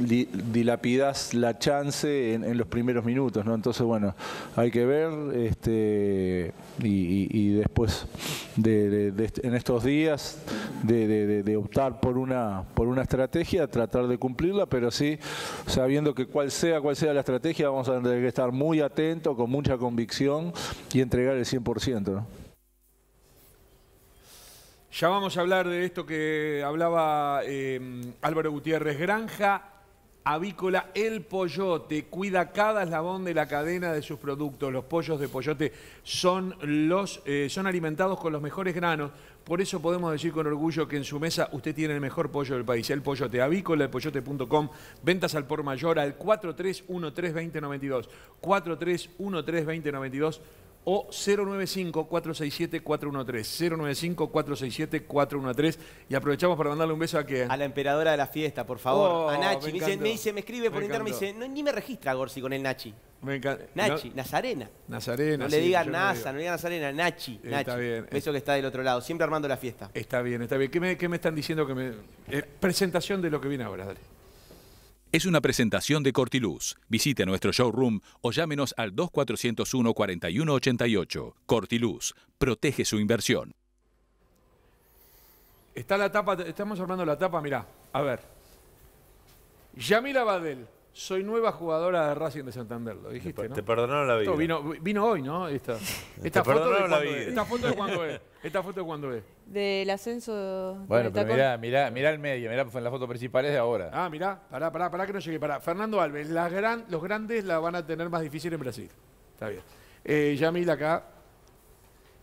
di- dilapidas la chance en, los primeros minutos, ¿no? Entonces, bueno, hay que ver este, y, y- y después de, en estos días de optar por una, por una estrategia, tratar de cumplirla, pero sí sabiendo que cual sea, cual sea la estrategia, vamos a tener que estar muy atentos, con mucha convicción y entregar el 100%, ¿no? Ya vamos a hablar de esto que hablaba eh, Álvaro Gutiérrez. Granja avícola El Pollote cuida cada eslabón de la cadena de sus productos. Los pollos de Pollote son, los, eh, son alimentados con los mejores granos. Por eso podemos decir con orgullo que en su mesa usted tiene el mejor pollo del país. El Pollote, avícola, elpollote.com. Ventas al por mayor al 43132092. 43132092 o 095-467-413. 095-467-413. Y aprovechamos para mandarle un beso a que... A la emperadora de la fiesta, por favor. Oh, a Nachi. me Me, dice, me dice, me escribe por internet, me dice, no, ni me registra Gorsi con el Nachi. Me encanta. Nachi, No- Nazarena. Nazarena. No le sí, digan NASA, no le digan Nazarena, Nachi. Está Nachi. bien. Beso que está del otro lado, siempre armando la fiesta. Está bien, está bien. ¿Qué me, qué me están diciendo que me... eh, presentación de lo que viene ahora, dale. Es una presentación de Cortiluz. Visite nuestro showroom o llámenos al 2401 4188. Cortiluz, protege su inversión. Está la tapa, estamos armando la tapa, mirá, a ver. Yamila Badel, soy nueva jugadora de Racing de Santander, lo dijiste, ¿no? Te perdonaron la vida. Esto vino, vino hoy, ¿no? Esta, (laughs) esta Te foto de perdonaron la vida. es. Esta foto de cuándo es. Esta foto de cuándo es. Del ascenso. Bueno, pero mirá, mirá, mirá el medio, mirá en la foto principal es de ahora. Ah, mirá, pará, pará, pará que no llegue. Pará. Fernando Alves, las gran- los grandes la van a tener más difícil en Brasil. Está bien. Eh, Yamil acá.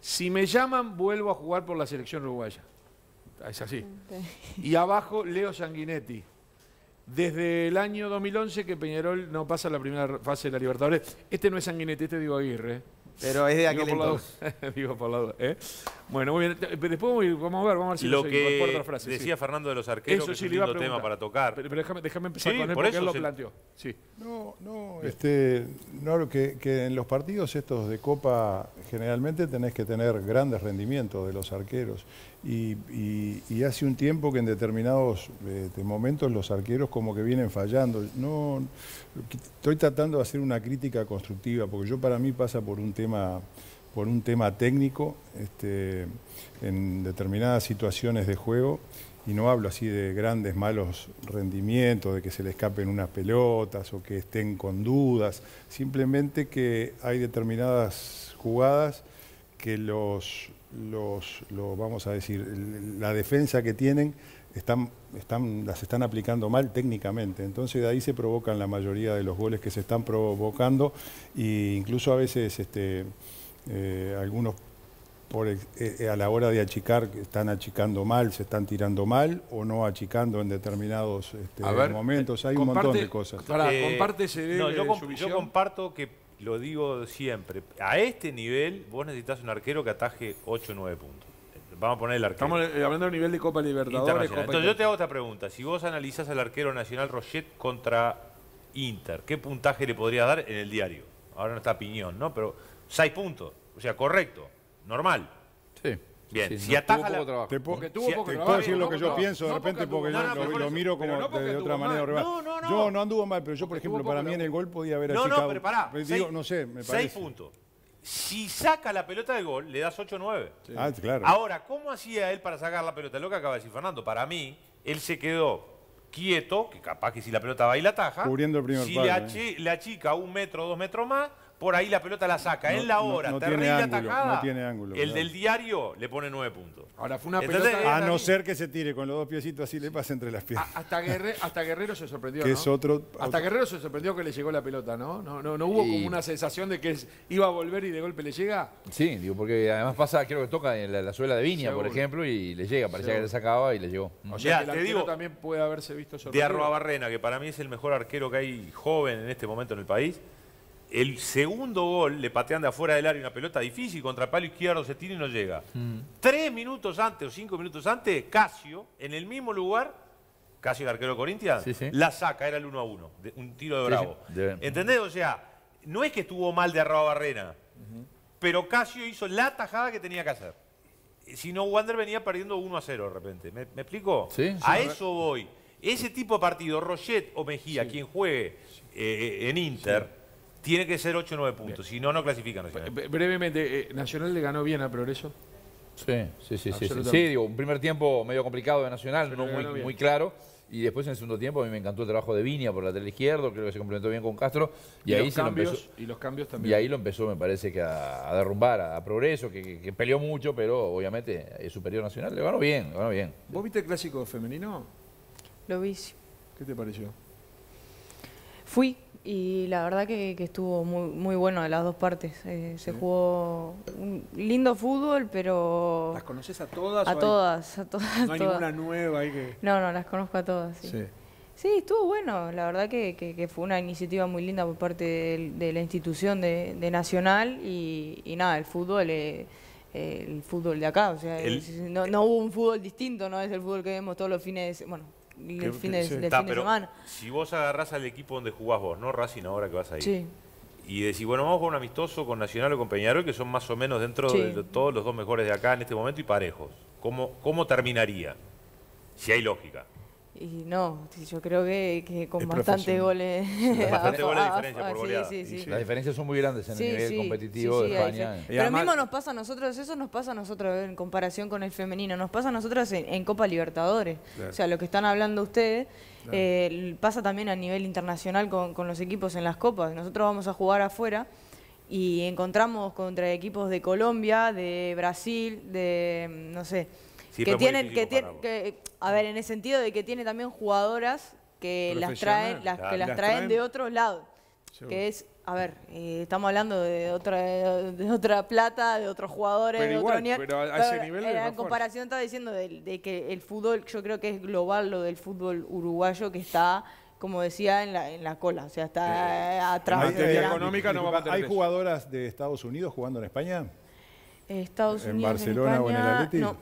Si me llaman, vuelvo a jugar por la selección uruguaya. Es así. Y abajo, Leo Sanguinetti. Desde el año 2011 que Peñarol no pasa la primera fase de la Libertadores. Este no es Sanguinetti, este digo Aguirre. Pero es de Digo aquel por la entonces. (laughs) duda. Digo por la duda. ¿eh? Bueno, muy bien. Te- Después vamos a ver, vamos a ver si Lo que otra frase. sí. decía Fernando de los arqueros, Eso que es sí un iba a lindo tema para tocar. Pero, pero déjame, déjame empezar Sí, con él por porque él lo se- planteó. Sí. No, no, este, no, que en los partidos estos de Copa generalmente tenés que tener grandes rendimientos de los arqueros. Y, y- hace un tiempo que en determinados este, momentos los arqueros como que vienen fallando. No, estoy tratando de hacer una crítica constructiva, porque yo para mí pasa por un tema, por un tema técnico este, en determinadas situaciones de juego. Y no hablo así de grandes malos rendimientos, de que se le escapen unas pelotas o que estén con dudas. Simplemente que hay determinadas jugadas que los, los, los, vamos a decir, la defensa que tienen están, están, las están aplicando mal técnicamente. Entonces de ahí se provocan la mayoría de los goles que se están provocando e incluso a veces este, eh, algunos por, ex- eh, a la hora de achicar están achicando mal, se están tirando mal o no achicando en determinados este, ver, momentos. Hay un montón de cosas. Pará, Eh, comparte ese no, yo, su comp- yo comparto que lo digo siempre. A este nivel vos necesitas un arquero que ataje 8 o 9 puntos. Vamos a poner el arquero. Estamos hablando a nivel de Copa Libertadores. Copa Entonces yo te hago esta pregunta. Si vos analizás al arquero nacional Roget contra Inter, ¿qué puntaje le podrías dar en el diario? Ahora no está Piñón, ¿no? Pero 6 puntos. O sea, correcto. Normal. Sí. Bien. Sí, si no, ataja la... trabajo. Te, po- Porque tuvo si- poco te trabajo, puedo decir lo no que yo pienso de. No repente porque yo no, no, lo, miro como no de otra manera. mal. No, no, no. Yo no anduvo mal, pero yo, por Porque ejemplo, para mí en el gol podía haber No, achicado. no, pero pará. Seis- digo, no sé, me seis parece. puntos. Si saca la pelota del gol, le das 8 o 9. Ah, claro. Ahora, ¿cómo hacía él para sacar la pelota? Lo que acaba de decir Fernando. Para mí, él se quedó quieto, que capaz que si la pelota va y la taja. Cubriendo el primer Si palo, le, eh. le achica un metro dos metros más, por ahí la pelota la saca. No- en la no- hora, no tiene terrible ángulo, atajada. no tiene ángulo, El claro. del diario le pone 9 puntos. Ahora fue una ¿Entendés? pelota. A no ser que se tire con los dos piecitos así, le pase entre las piernas. Hasta, Guerre- hasta Guerrero se sorprendió. Que ¿no? es otro- Hasta otro- Guerrero se sorprendió que le llegó la pelota, ¿no? No, no, no hubo Y- como una sensación de que iba a volver y de golpe le llega. Sí, digo, porque además pasa, creo que toca en la, la suela de Viña, por Seguro. ejemplo, y le llega, parecía Seguro. que le sacaba y le llegó. O Ya, sea, que el te arquero digo, también puede haberse visto De sorprendido. Arrobarrena, que para mí es el mejor arquero que hay joven en este momento en el país. El segundo gol le patean de afuera del área una pelota difícil contra el palo izquierdo, se tira y no llega. Tres minutos antes o cinco minutos antes, Casio, en el mismo lugar, Casio, el arquero Corinthians, Sí, sí. la saca, era el 1 a 1, de- un tiro de bravo. sí, ¿Entendés? O sea, no es que estuvo mal de Arrobarrena, pero Casio hizo la tajada que tenía que hacer. Si no, Wander venía perdiendo 1 a 0 de repente. ¿Me, me explico? A eso voy. Ese tipo de partido, Roget o Mejía, quien juegue eh, en Inter, tiene que ser 8 o 9 puntos. Si no, no clasifican. Bre- Brevemente, eh, ¿Nacional le ganó bien a Progreso? Sí, sí, sí, sí. Sí, digo, un primer tiempo medio complicado de Nacional, Pero no muy, claro. Y después en el segundo tiempo a mí me encantó el trabajo de Viña por el lateral izquierdo, creo que se complementó bien con Castro. Y, Y ahí los se lo cambios- empezó. y los cambios Y también. ahí lo empezó, me parece, que a, a derrumbar, a, a Progreso, que, que- que peleó mucho, pero obviamente es superior Nacional. Le ganó bien, le ganó bien. ¿Vos viste el clásico femenino? Lo vi. ¿Qué te pareció? Fui y la verdad que, que estuvo muy, muy bueno de las dos partes. Eh, se jugó un lindo fútbol, pero... ¿Las conoces a todas? A hay- todas, a todas. No hay todas. ninguna nueva ahí que... No, no, las conozco a todas, sí. Sí. Sí, estuvo bueno. La verdad que, que- que fue una iniciativa muy linda por parte de, la institución de, de Nacional y, y nada, el fútbol, eh, el fútbol de acá. O sea, El- no, no hubo un fútbol distinto, no es el fútbol que vemos todos los fines de bueno, el fin de, del Está, fin de semana. Si vos agarrás al equipo donde jugás vos, no Racing ahora que vas a ir. Sí. Y decís, bueno, vamos a jugar un amistoso con Nacional o con Peñarol, que son más o menos dentro Sí. de todos los dos mejores de acá en este momento y parejos. ¿Cómo, cómo terminaría? Si hay lógica. Y no, yo creo que, que con Es bastantes goles. Bastante goles (laughs) de diferencia por sí, goleada. Sí, sí, Las diferencias son muy grandes en Sí, el nivel sí, competitivo sí, sí, de España. Pero mismo nos pasa a nosotros, eso nos pasa a nosotros en comparación con el femenino, nos pasa a nosotros en, en Copa Libertadores. Claro. O sea, lo que están hablando ustedes Claro. eh, pasa también a nivel internacional con, con los equipos en las copas. Nosotros vamos a jugar afuera y encontramos contra equipos de Colombia, de Brasil, de mm, no sé, Sí, que tienen, que tienen, que, a ver, en el sentido de que tiene también jugadoras que las traen, las, que las Las traen, traen. de otros lados. Seguro. Que es, a ver, eh, estamos hablando de otra, de otra plata, de otros jugadores, Pero de igual, otro nivel. pero a- ese Pero, nivel eh, es En comparación estaba diciendo de, de que el fútbol, yo creo que es global lo del fútbol uruguayo que está, como decía, en la, en la cola. O sea, está eh, atrás. Hay- de hay- la- económica no vamos a ¿Hay jugadoras de Estados Unidos jugando en España? Estados ¿En Unidos, Barcelona o en el España, Atleti? No,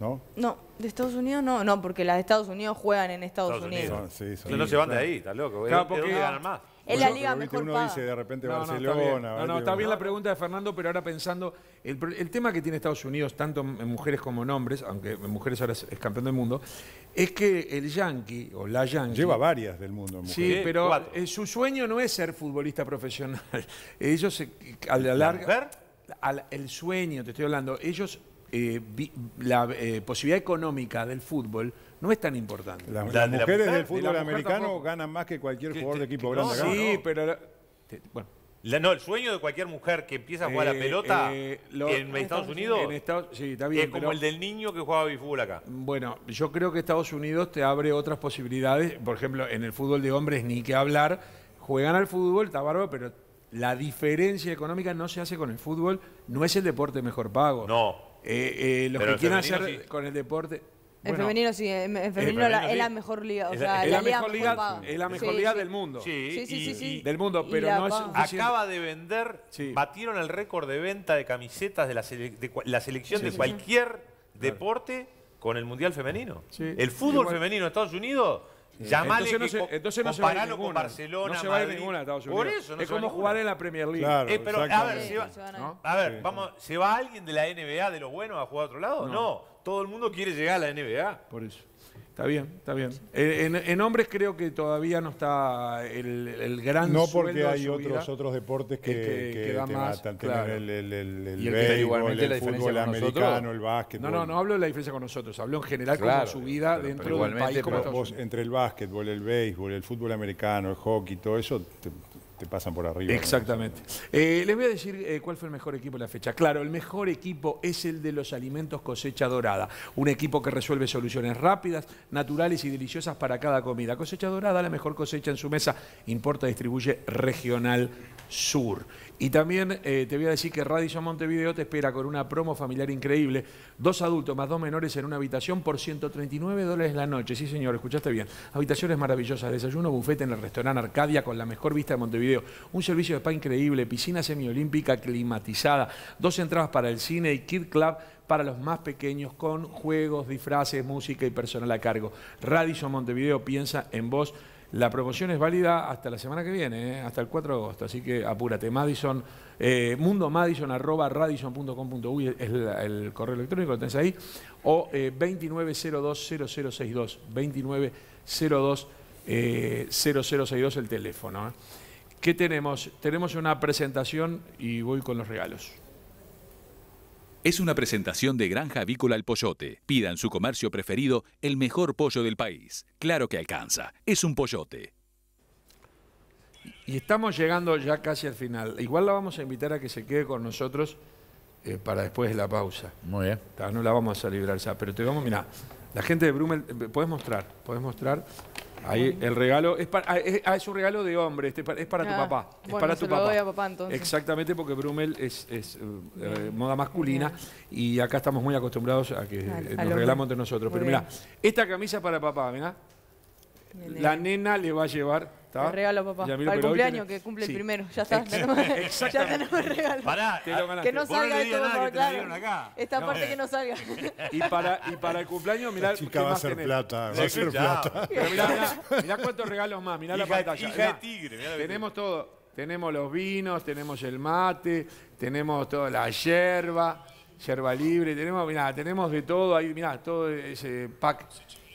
¿No? no, de Estados Unidos no, no, porque las de Estados Unidos juegan en Estados, Estados Unidos. Unidos. Sí, son- No, no se van de ahí, está loco. Claro, ¿Es porque- ganan más? Es la Pero, liga viste, mejor uno paga. dice de repente No, no, está Barcelona. bien. No, no, está bien la pregunta de Fernando, pero ahora pensando, el, tema que tiene Estados Unidos, tanto en mujeres como en hombres, aunque en mujeres ahora es, es campeón del mundo, es que el yankee, o la yankee... Lleva varias del mundo. en Sí, mujeres. pero cuatro. eh, su sueño no es ser futbolista profesional. (laughs) Ellos, a la larga... mujer? a la- el sueño, te estoy hablando, ellos... eh, vi- la eh, posibilidad económica del fútbol no es tan importante. Las, La- las de la mujeres mujer, del fútbol americano tampoco. ganan más que cualquier Que- jugador de equipo grande acá. Sí, ¿no? pero... te- bueno, La- no, el sueño de cualquier mujer que empieza a jugar a la Eh, pelota eh, lo- en Estados Unidos En Estados- sí, está bien, es como pero- el del niño que jugaba fútbol acá. Bueno, yo creo que Estados Unidos te abre otras posibilidades. Por ejemplo, en el fútbol de hombres ni que hablar. Juegan al fútbol, está bárbaro, pero la diferencia económica no se hace con el fútbol. No es el deporte mejor pago. No. Eh, eh, los Pero que el quieran hacer sí. con el deporte... El bueno, femenino sí, en en femenino, femenino la- sí. es la mejor liga, o Es sea, la- es la liga mejor liga, es la mejor Sí, liga sí. del mundo. Sí, Sí, sí, y- sí, sí. y Del mundo, pero no es acaba de vender, Sí. batieron el récord de venta de camisetas de la, sele- de cua- la selección Sí, de sí, cualquier deporte con el Mundial Femenino. Sí. El fútbol Igual- femenino de Estados Unidos, llamale Entonces no, se, co- entonces no se va a ir con ninguna. Barcelona, no se va a ir ninguna a Estados Unidos. Por eso no es como jugar en la Premier League. Claro. Eh, pero a ver, Exactamente. se va, se van a ir. ¿no? a ver, Sí. vamos, ¿se va alguien de la NBA de los buenos a jugar a otro lado? No. todo el mundo quiere llegar a la NBA. Por eso. Está bien, está bien. En, en hombres creo que todavía no está el, el gran No porque hay otros otros deportes que, que- que que da te más, matan. claro. El, el, el, el Y el que- béisbol, igualmente el fútbol nosotros- americano, el básquetbol. No, no, no hablo de la diferencia con nosotros, hablo en general Claro, como su vida pero- dentro pero del país como vos, entre el básquetbol, el béisbol, el fútbol americano, el hockey, todo eso, te, te pasan por arriba. Exactamente. Eh, les voy a decir eh, cuál fue el mejor equipo de la fecha. Claro, el mejor equipo es el de los alimentos cosecha dorada. Un equipo que resuelve soluciones rápidas, naturales y deliciosas para cada comida. Cosecha dorada, la mejor cosecha en su mesa. Importa, distribuye regional sur. Y también eh, te voy a decir que Radisson Montevideo te espera con una promo familiar increíble. Dos adultos más dos menores en una habitación por 139 dólares la noche. Sí, señor, escuchaste bien. Habitaciones maravillosas, desayuno, bufete en el restaurante Arcadia con la mejor vista de Montevideo. Un servicio de spa increíble, piscina semiolímpica climatizada, dos entradas para el cine y Kid Club para los más pequeños con juegos, disfraces, música y personal a cargo. Radisson Montevideo piensa en vos La promoción es válida hasta la semana que viene, ¿eh? hasta el 4 de agosto, así que apúrate. Madison, eh, mundomadison, arroba radisson.com.uy es el, el correo electrónico, lo tenés ahí, o eh, 2902-0062, 2902 eh, 0062 el teléfono. ¿eh? ¿Qué tenemos? Tenemos una presentación y voy con los regalos. Es una presentación de Granja Avícola El Pollote. Pida en su comercio preferido el mejor pollo del país. Claro que alcanza. Es un pollote. Y estamos llegando ya casi al final. Igual la vamos a invitar a que se quede con nosotros eh, para después de la pausa. Muy bien. No la vamos a librar ya, pero te vamos, mira, la gente de Brumel, eh, ¿puedes mostrar? ¿Puedes mostrar? Ahí el regalo, es, para, ah, es, ah, es un regalo de hombre, este es para tu Ah, papá. Es bueno, para se tu lo papá. doy a papá, entonces. Exactamente, porque Brumel es, es, eh, eh, moda masculina y acá estamos muy acostumbrados a que Al- eh, al nos regalamos entre nosotros. Muy Pero mira, esta camisa para papá, mira. La bien. nena le va a llevar. ¿Tá? El regalo a papá. Para el cumpleaños tenés- que cumple sí. el primero. Ya está. Ex- tenemos- ya (laughs) Exactamente. tenemos el regalo. Pará, Te lo. Que no no salga le esto, por nada favor, la claro. acá. Esta No. parte que no salga. (laughs) Y para, y para el cumpleaños, mirá. La chica ¿qué va a tenés? plata, va a chao. plata. Pero mirá, mirá, mirá cuántos regalos más, mirá la Hija de- pantalla. hija mirá. de tigre, mirá Tenemos todo. Tenemos los vinos, tenemos el mate, tenemos toda la yerba, yerba libre, tenemos, mirá, tenemos de todo ahí, mirá, todo ese pack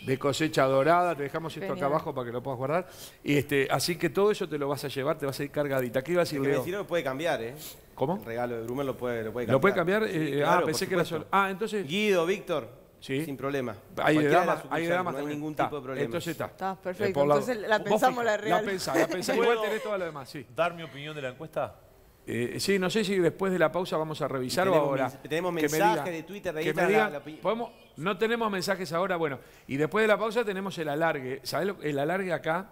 de cosecha dorada, te dejamos esto acá abajo para que lo puedas guardar. Y este, así que todo eso te lo vas a llevar, te vas a ir cargadita. ¿Qué iba a decir, Leo? decís lo puede cambiar, ¿eh? ¿Cómo? El regalo de Brumer lo puede, lo puede cambiar. ¿Lo puede cambiar? Sí, Eh, claro, ah, pensé que era solo. Ah, entonces. Guido, Víctor, Sí. sin problema. Ahí de Cualquiera damas, No hay ningún Está, tipo de problema. Entonces está. Está Eh, perfecto. Entonces la pensamos la regalo. La pensá, la pensá. Igual tenés todo lo demás, sí. ¿Dar mi opinión de la encuesta? Eh, sí, no sé si después de la pausa vamos a revisar o ahora. tenemos me mensajes de Twitter, de que me la- la podemos- no tenemos mensajes ahora, bueno. Y después de la pausa tenemos el alargue. ¿Sabés lo El alargue acá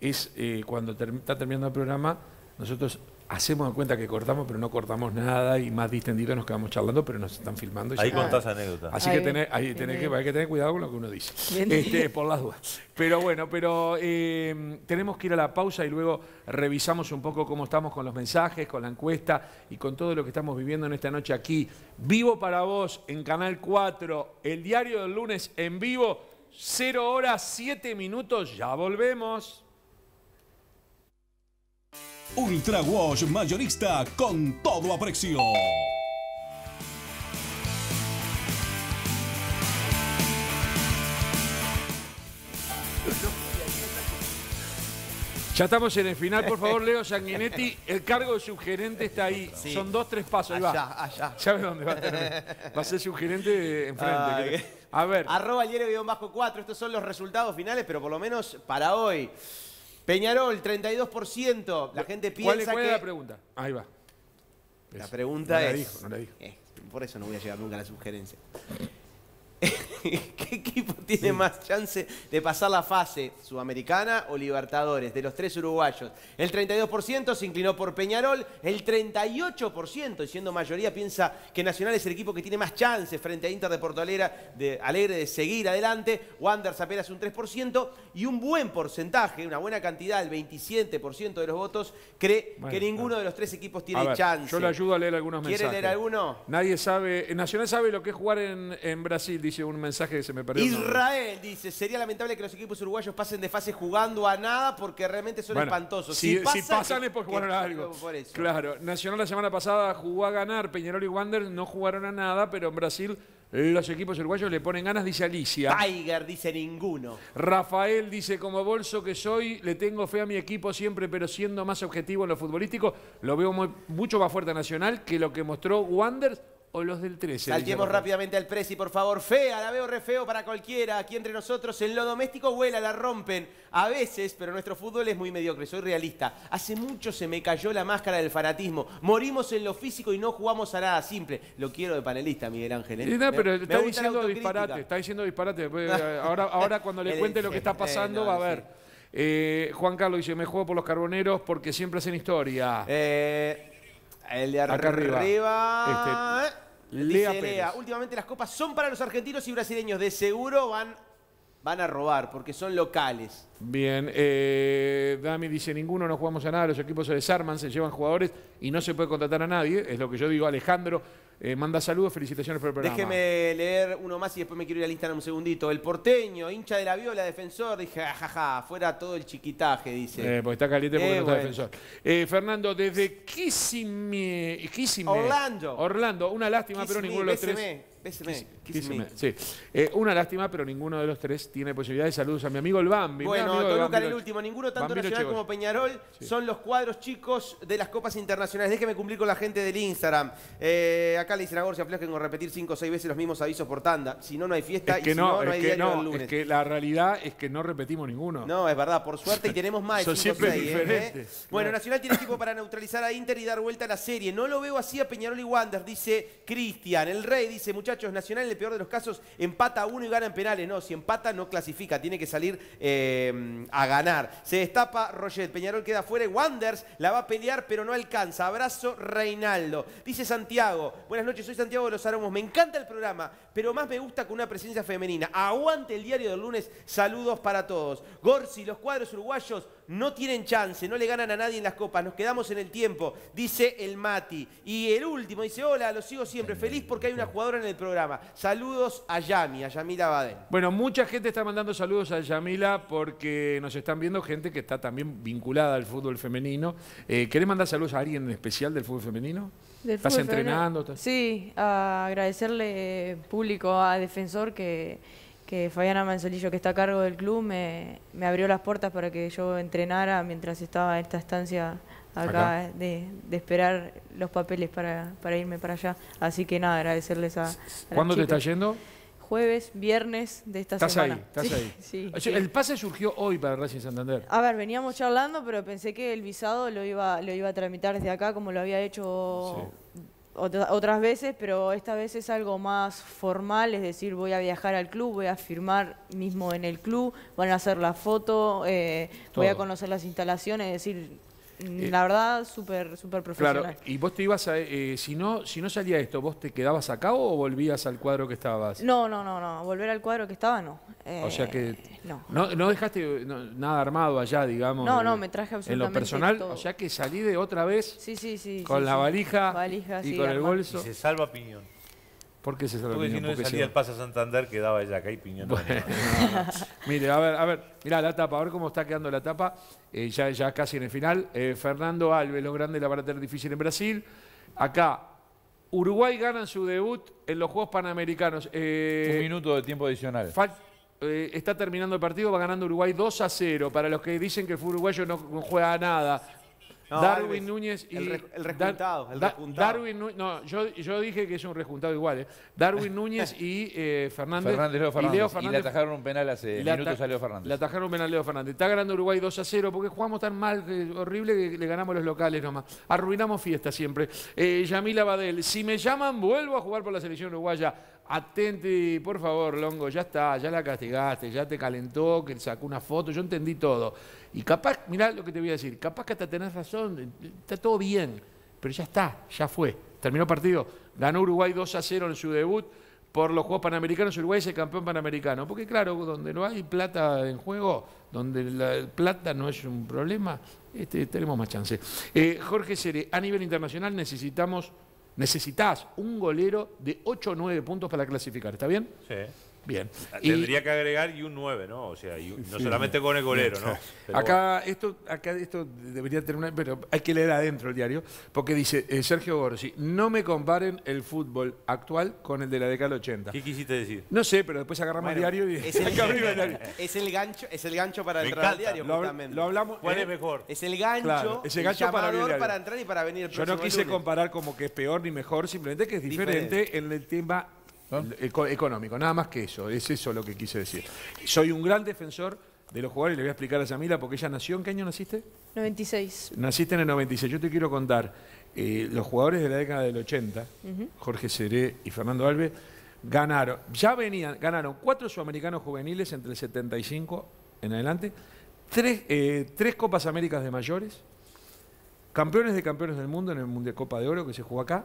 es eh, cuando ter- está terminando el programa, nosotros hacemos de cuenta que cortamos, pero no cortamos nada y más distendido nos quedamos charlando, pero nos están filmando. y Ahí contás anécdotas. Así Ahí, que tenés, ahí tenés que, hay que tener cuidado con lo que uno dice. Este, por las dudas. Pero bueno, pero eh, tenemos que ir a la pausa y luego revisamos un poco cómo estamos con los mensajes, con la encuesta y con todo lo que estamos viviendo en esta noche aquí. Vivo para vos en Canal 4, el diario del lunes en vivo, 0 horas 7 minutos, ya volvemos. Ultra Wash mayorista con todo a precio. Ya estamos en el final, por favor, Leo Sanguinetti. El cargo de subgerente está ahí. Sí. Son dos, tres pasos. Ahí va. Allá, allá. ¿Sabe dónde va a tener? Va a ser subgerente enfrente. Ay, A ver. Arroba el diario bajo 4. Estos son los resultados finales, pero por lo menos para hoy. Peñarol, 32%. La gente ¿Cuál, piensa es- cuál que... es la pregunta? Ahí va. La Es- pregunta no la es... dijo, no la dijo. Eh, por eso no voy a llegar nunca a la sugerencia. (laughs) ¿Qué equipo tiene más chance de pasar la fase sudamericana o Libertadores de los tres uruguayos? El 32% se inclinó por Peñarol, el 38%, y siendo mayoría, piensa que Nacional es el equipo que tiene más chances frente a Inter de Porto Alegre de, Alegre de seguir adelante. Wanderers apenas un 3% y un buen porcentaje, una buena cantidad, el 27% de los votos, cree Bueno, que ninguno de los tres equipos tiene ver, chance. Yo le ayudo a leer algunos ¿Quiere mensajes. leer alguno? Nadie sabe. Nacional sabe lo que es jugar en, en Brasil, dice un mensaje que se me perdió. Israel dice, sería lamentable que los equipos uruguayos pasen de fase jugando a nada porque realmente son Bueno, espantosos. Si, si pasan, es porque que- jugaron a algo. por eso. Claro, Nacional la semana pasada jugó a ganar, Peñarol y Wander no jugaron a nada, pero en Brasil los equipos uruguayos le ponen ganas, dice Alicia. Tiger dice ninguno. Rafael dice, como bolso que soy, le tengo fe a mi equipo siempre, pero siendo más objetivo en lo futbolístico, lo veo muy- mucho más fuerte a Nacional que lo que mostró Wanderers o los del 13. dice Saltemos rápidamente al Prezi, por favor. Fea, la veo re feo para cualquiera. Aquí entre nosotros, en lo doméstico vuela, la rompen. A veces, pero nuestro fútbol es muy mediocre, soy realista. Hace mucho se me cayó la máscara del fanatismo. Morimos en lo físico y no jugamos a nada simple. Lo quiero de panelista, Miguel Ángel. ¿eh? No, pero me está diciendo disparate, está diciendo disparate. (laughs) Ahora, ahora cuando le cuente lo que está eh, pasando no, va a sí. ver. Eh, Juan Carlos dice, me juego por los carboneros porque siempre hacen historia. Eh, el de Acá arriba. arriba. Este, Lea Dice Pérez. Últimamente las copas son para los argentinos y brasileños. De seguro van van a robar porque son locales. Bien, eh, Dami dice, ninguno no jugamos a nada, los equipos se desarman, se llevan jugadores y no se puede contratar a nadie, es lo que yo digo. Alejandro eh, manda saludos, felicitaciones por el programa. Déjeme leer uno más y después me quiero ir al Instagram un segundito. El porteño, hincha de la viola, defensor, dije, jajaja, fuera todo el chiquitaje, dice. Eh, porque está caliente porque Eh, no está defensor. Eh, Fernando, desde Kissimmee, Kissimmee, Orlando. Orlando, una lástima, pero ninguno de los tres... béseme, Kissimmee, Kissimmee. sí. Una lástima, pero ninguno de los tres tiene posibilidades. Saludos a mi amigo el Bambi. Bueno, el Toluca en el último, ninguno tanto Bambino Nacional como Peñarol son los cuadros chicos de las copas internacionales. Déjeme cumplir con la gente del Instagram. Eh, acá le dicen a Gorcia que con repetir cinco o seis veces los mismos avisos por tanda. Si no, no hay fiesta Es que y si no, no, no es hay que no, lunes. es que la realidad es que no repetimos ninguno. No, es verdad, por suerte y (laughs) tenemos más de Son 5 o siempre 6. ¿eh? diferentes. Bueno, Claro. Nacional tiene equipo para neutralizar a Inter y dar vuelta a la serie. No lo veo así a Peñarol y Wander, dice Cristian. El Rey dice, muchachos, Nacional en el peor de los casos empata a uno y gana en penales. No, si empata no clasifica, tiene que salir eh, a ganar. Se destapa Roget, Peñarol queda fuera Wanders la va a pelear pero no alcanza. Abrazo Reinaldo. Dice Santiago, buenas noches, soy Santiago de los Aromos. Me encanta el programa, pero más me gusta con una presencia femenina. Aguante el diario del lunes, saludos para todos. Gorsi, los cuadros uruguayos no tienen chance, no le ganan a nadie en las copas, nos quedamos en el tiempo, dice el Mati. Y el último dice, hola, lo sigo siempre, feliz porque hay una jugadora en el programa. Saludos a Yami, a Yamila Badel. Bueno, mucha gente está mandando saludos a Yamila porque nos están viendo gente que está también vinculada al fútbol femenino. Eh, ¿Querés mandar saludos a alguien en especial del fútbol femenino? Del ¿Estás fútbol entrenando? ¿Estás- Sí, a agradecerle eh, público a Defensor que, que Fabiana Manzolillo, que está a cargo del club, me, me abrió las puertas para que yo entrenara mientras estaba en esta estancia acá, Acá. De, de esperar los papeles para, para irme para allá. Así que nada, agradecerles a, ¿Cuándo te estás yendo? Jueves, viernes de esta Estás semana. ahí, estás Sí, ahí. sí, O sea, sí. El pase surgió hoy para Racing Santander. A ver, veníamos charlando, pero pensé que el visado lo iba, lo iba a tramitar desde acá, como lo había hecho otra- otras veces, pero esta vez es algo más formal, es decir, voy a viajar al club, voy a firmar mismo en el club, van a hacer la foto, eh, voy a conocer las instalaciones, es decir, la verdad, súper súper profesional. Claro, y vos te ibas a. eh, si, no, si no salía esto, ¿vos te quedabas acá o volvías al cuadro que estabas? No, no, no, no, volver al cuadro que estaba, no. o sea Eh, que. no. No, no dejaste no, nada armado allá, digamos. No, no, me traje En lo absolutamente personal, todo. o sea que salí de otra vez Sí, sí, sí. con sí, la sí. valija, Valija, y sí, con el armado. bolso. Y se salva Piñón. ¿Por qué se salva Porque si no ¿Por qué salía el pase a Santander, quedaba ella acá y Piñón. no. (laughs) Mire, a ver, a ver, mirá la tapa, a ver cómo está quedando la tapa, eh, ya, ya casi en el final. Eh, Fernando Alves, lo grande la van a tener difícil en Brasil. Acá, Uruguay gana su debut en los Juegos Panamericanos. Eh, Un minuto de tiempo adicional. está terminando el partido, va ganando Uruguay 2 a 0. Para los que dicen que el fútbol uruguayo no, no juega a nada. No, Darwin Alves, Núñez y el re- el rejuntado, el Da- rejuntado. Darwin no, yo, yo dije que es un rejuntado igual. eh. Darwin (laughs) Núñez y eh, Fernández. Fernández, Leo y Fernández. Y le atajaron un penal hace minutos a Leo Fernández. Le atajaron un penal a Leo Fernández. Está ganando Uruguay 2 a 0 porque jugamos tan mal, horrible, que le ganamos los locales nomás. Arruinamos fiesta siempre. Eh, Yamila Badel, si me llaman, vuelvo a jugar por la selección uruguaya. Atente, por favor, Longo, ya está, ya la castigaste, ya te calentó, que sacó una foto, yo entendí todo. Y capaz, mirá lo que te voy a decir, capaz que hasta tenés razón, está todo bien, pero ya está, ya fue. Terminó partido, ganó Uruguay 2 a 0 en su debut por los Juegos Panamericanos, Uruguay es el campeón panamericano. Porque claro, donde no hay plata en juego, donde la plata no es un problema, este, tenemos más chance. Eh, Jorge Sere, a nivel internacional necesitamos, necesitas un golero de 8 o 9 puntos para clasificar, ¿está bien? Sí. Bien. Y- Tendría que agregar y un 9, ¿no? O sea, y un- no Sí. solamente con el golero, ¿no? Pero acá, esto, acá esto debería tener una. Pero hay que leer adentro el diario, porque dice eh, Sergio Gorsi: no me comparen el fútbol actual con el de la década del 80. ¿Qué quisiste decir? No sé, pero después agarramos Bueno, el diario y es el, (laughs) diario. (laughs) es el gancho, es el gancho para Me entrar al diario, Lo, habl- justamente. lo hablamos. ¿Cuál eh, es mejor? Es el gancho, Claro, es el gancho para el entrar y para venir el Yo no quise lunes. comparar como que es peor ni mejor, simplemente que es diferente, Diferente. en el tema eco- económico, nada más que eso, es eso lo que quise decir. Soy un gran defensor de los jugadores, le voy a explicar a Yamila porque ella nació, ¿en qué año naciste? 96. Naciste en el 96, yo te quiero contar, eh, los jugadores de la década del 80, Ujú. Jorge Seré y Fernando Alves, ganaron, ya venían, ganaron cuatro sudamericanos juveniles entre el 75 en adelante, tres, eh, tres Copas Américas de mayores, campeones de campeones del mundo en el Mundial Copa de Oro que se jugó acá,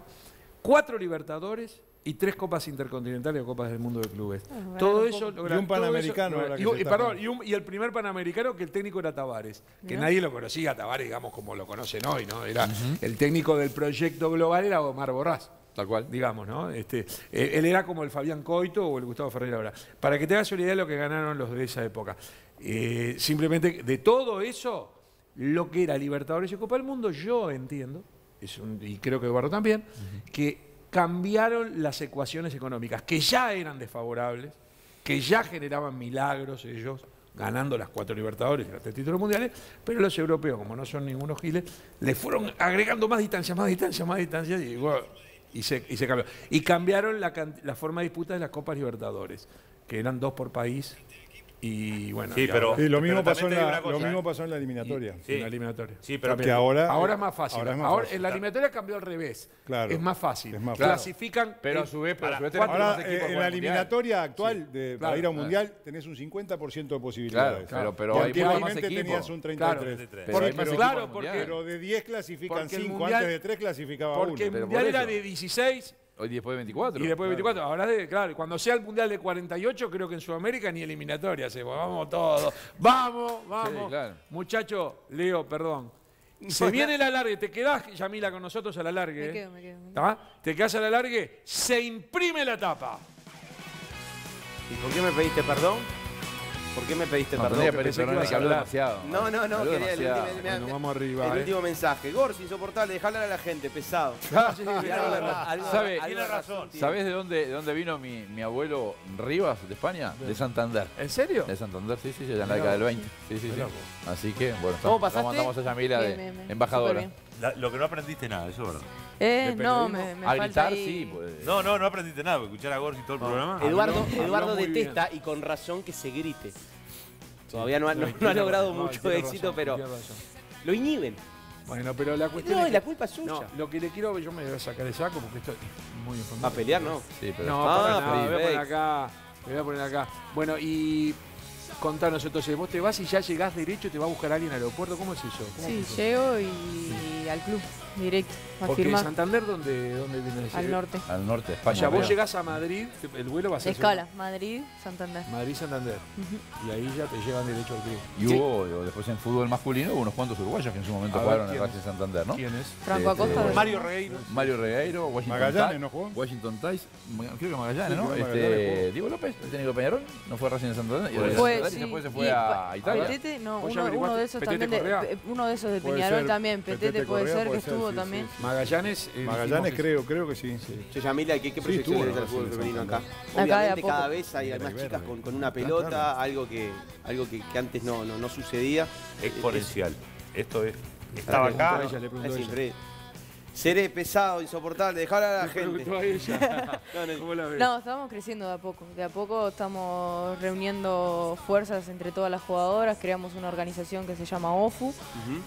cuatro Libertadores y tres copas intercontinentales o copas del mundo de clubes. ganaron todo eso logra- Y un eso- panamericano que y, perdón, y, un- y el primer panamericano que el técnico era Tavares, que nadie lo conocía Tavares, digamos, como lo conocen hoy, ¿no? Era el técnico del proyecto global era Omar Borrás. Tal cual. Digamos, ¿no? Este, eh, él era como el Fabián Coito o el Gustavo Ferreira ahora. Para que te hagas una idea de lo que ganaron los de esa época. Eh, simplemente de todo eso, lo que era Libertadores y Copa del Mundo, yo entiendo, es un- y creo que Eduardo también, que cambiaron las ecuaciones económicas, que ya eran desfavorables, que ya generaban milagros ellos, ganando las cuatro Libertadores y los tres títulos mundiales, pero los europeos, como no son ningunos giles, le fueron agregando más distancia, más distancia, más distancia, y, bueno, y, se, y se cambió. Y cambiaron la, la forma de disputa de las Copas Libertadores, que eran dos por país, y bueno. Sí, y pero- ahora- Sí, lo mismo, Pero pasó también en la, cosa, lo mismo ¿eh? pasó en la eliminatoria. Sí. en la eliminatoria. Sí, pero Que ahora, Ahora es más fácil. ahora Ahora, es más fácil. en la eliminatoria cambió al revés. Claro. Es más fácil. Es más fácil. Clasifican. Pero a su vez, pero a su vez para- tenés Ahora, más eh, en para la eliminatoria actual de, para Claro, ir a un claro. mundial tenés un 50% de Claro, posibilidades. pero, pero Y más antiguamente tenías un Claro, 33. pero hay más pero, equipos claro, porque- pero de 10 clasifican Porque el 5, mundial- antes de 3 clasificaba uno. Porque el Pero mundial era de 16 Hoy después de 24. y después de 24. Ahora, de, claro, cuando sea el mundial de 48, creo que en Sudamérica ni eliminatoria hacemos. Vamos todos. Vamos, vamos. claro. Muchacho, Leo, perdón. Se viene el alargue, te quedás, Yamila, con nosotros al alargue. Me ¿eh? quedo, me quedo. me quedo. ¿Tá? Te quedás al alargue, se imprime la tapa. ¿Y por qué me pediste perdón? ¿Por qué me pediste No, perdón? que pensé que ibas a hablar. demasiado. No, no, no, quería el, demasiado. último- Bueno, vamos arriba, el eh. último mensaje. Gors, insoportable, dejar hablar a la gente, pesado. (laughs) ¿Sabe? Tiene razón. ¿Sabés de dónde, de dónde vino mi, mi abuelo Rivas, de España? De Santander. ¿En serio? De Santander, sí, sí, sí, en la década del 20. Sí, sí, sí. Así que, bueno, ¿Cómo estamos- pasaste? mandamos a Yamila de embajadora. Lo que no aprendiste nada, eso es verdad. Eh, ¿De no, me, me A falta gritar, ahí- sí. Pues. No, no, no aprendiste nada, escuchar a Gorsi todo el programa. Eduardo, Habló- Eduardo detesta y con razón que se grite. Todavía no ha, no- no ha logrado no, mucho éxito, razón, pero lo inhiben. Bueno, pero la cuestión No, es y la culpa es suya. No, lo que le quiero, yo me voy a sacar el saco porque esto es muy ¿Va informado. a pelear, no? Sí, pero No, Ah, para nada, me voy a poner acá, me voy a poner acá. Bueno, y contanos entonces, vos te vas y ya llegás derecho, te va a buscar alguien al aeropuerto, ¿cómo es eso? ¿Cómo Sí, llego y al club, directo, Porque firmar Santander, ¿dónde, dónde viene ese? al norte. al norte sea, vos llegás a Madrid, el vuelo va a ser... Escala, Madrid, Santander. Madrid-Santander. Y ahí ya te llevan derecho al club. Y hubo, después en fútbol masculino, hubo unos cuantos uruguayos que en su momento A ver, jugaron en ¿quiénes? Racing Santander, ¿no? ¿Quién es? Franco Este, Acosta. Mario Regueiro. Mario Regueiro, Washington Magallanes, ¿no jugó? Washington Ties, Ma- creo que Magallanes, ¿no? Este, Magallanes. Diego López, el técnico de Peñarol, no fue a Racing de Santander, y Puede de Fue, Santander, y sí. después se fue Y a Italia. Petete, no, ¿Vos uno, de esos también, de, uno de esos de Peñarol también, Petete, puede ser que ser, estuvo sí, también. sí. Magallanes. eh, dijimos Magallanes que- creo, creo que sí. Che, Yamila, ¿qué, qué Sí, proyección estuvo le fútbol femenino acá? De a Obviamente poco. cada vez hay, más chicas verde. con, con una pelota, claro. algo que algo que, que antes no, no, no sucedía. Exponencial. Esto es. Estaba preguntó acá. a ella, le preguntó Es a ella. increíble. Seré pesado, insoportable, dejar a la gente. preguntó a ella. (laughs) No, no, ¿Cómo la ves? No, estamos creciendo de a poco. De a poco estamos reuniendo fuerzas entre todas las jugadoras. Creamos una organización que se llama OFU,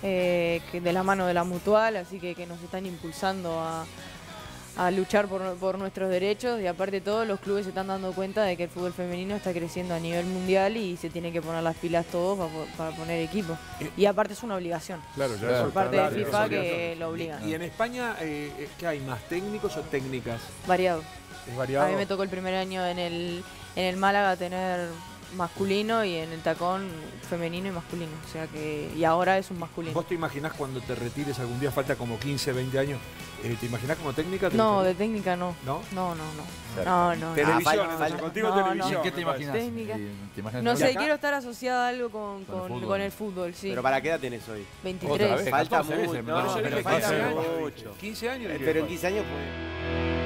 eh, que de la mano de la Mutual, así que, que nos están impulsando a, a luchar por, por nuestros derechos. Y aparte de todo, los clubes se están dando cuenta de que el fútbol femenino está creciendo a nivel mundial y se tiene que poner las pilas todos para, para poner equipo. Y aparte es una obligación. Claro, ya Claro. Por parte está- de claro, FIFA que lo obligan. ¿Y en España eh, eh, qué hay? ¿Más técnicos o técnicas? Variado. ¿Es variado? A mí me tocó el primer año en el, en el Málaga tener masculino y en el tacón femenino y masculino. O sea que. Y ahora es un masculino. ¿Vos te imaginás cuando te retires algún día, falta como 15, 20 años? Eh, ¿Te imaginás como técnica? ¿Te No, de gustaría? técnica no. ¿No? No, no, no. No, no. Televisión, Ah, contigo no, televisión. ¿Y qué te imaginas? Técnica. ¿Te imaginas No sé, acá? quiero estar asociada a algo con, Con el con, el fútbol, sí. Pero ¿para qué edad tenés hoy? 23. vez. Falta 14 veces, mucho. No, pero Pero falta 15 años. mucho. 15 años. Eh, Pero en bueno. 15 años pues.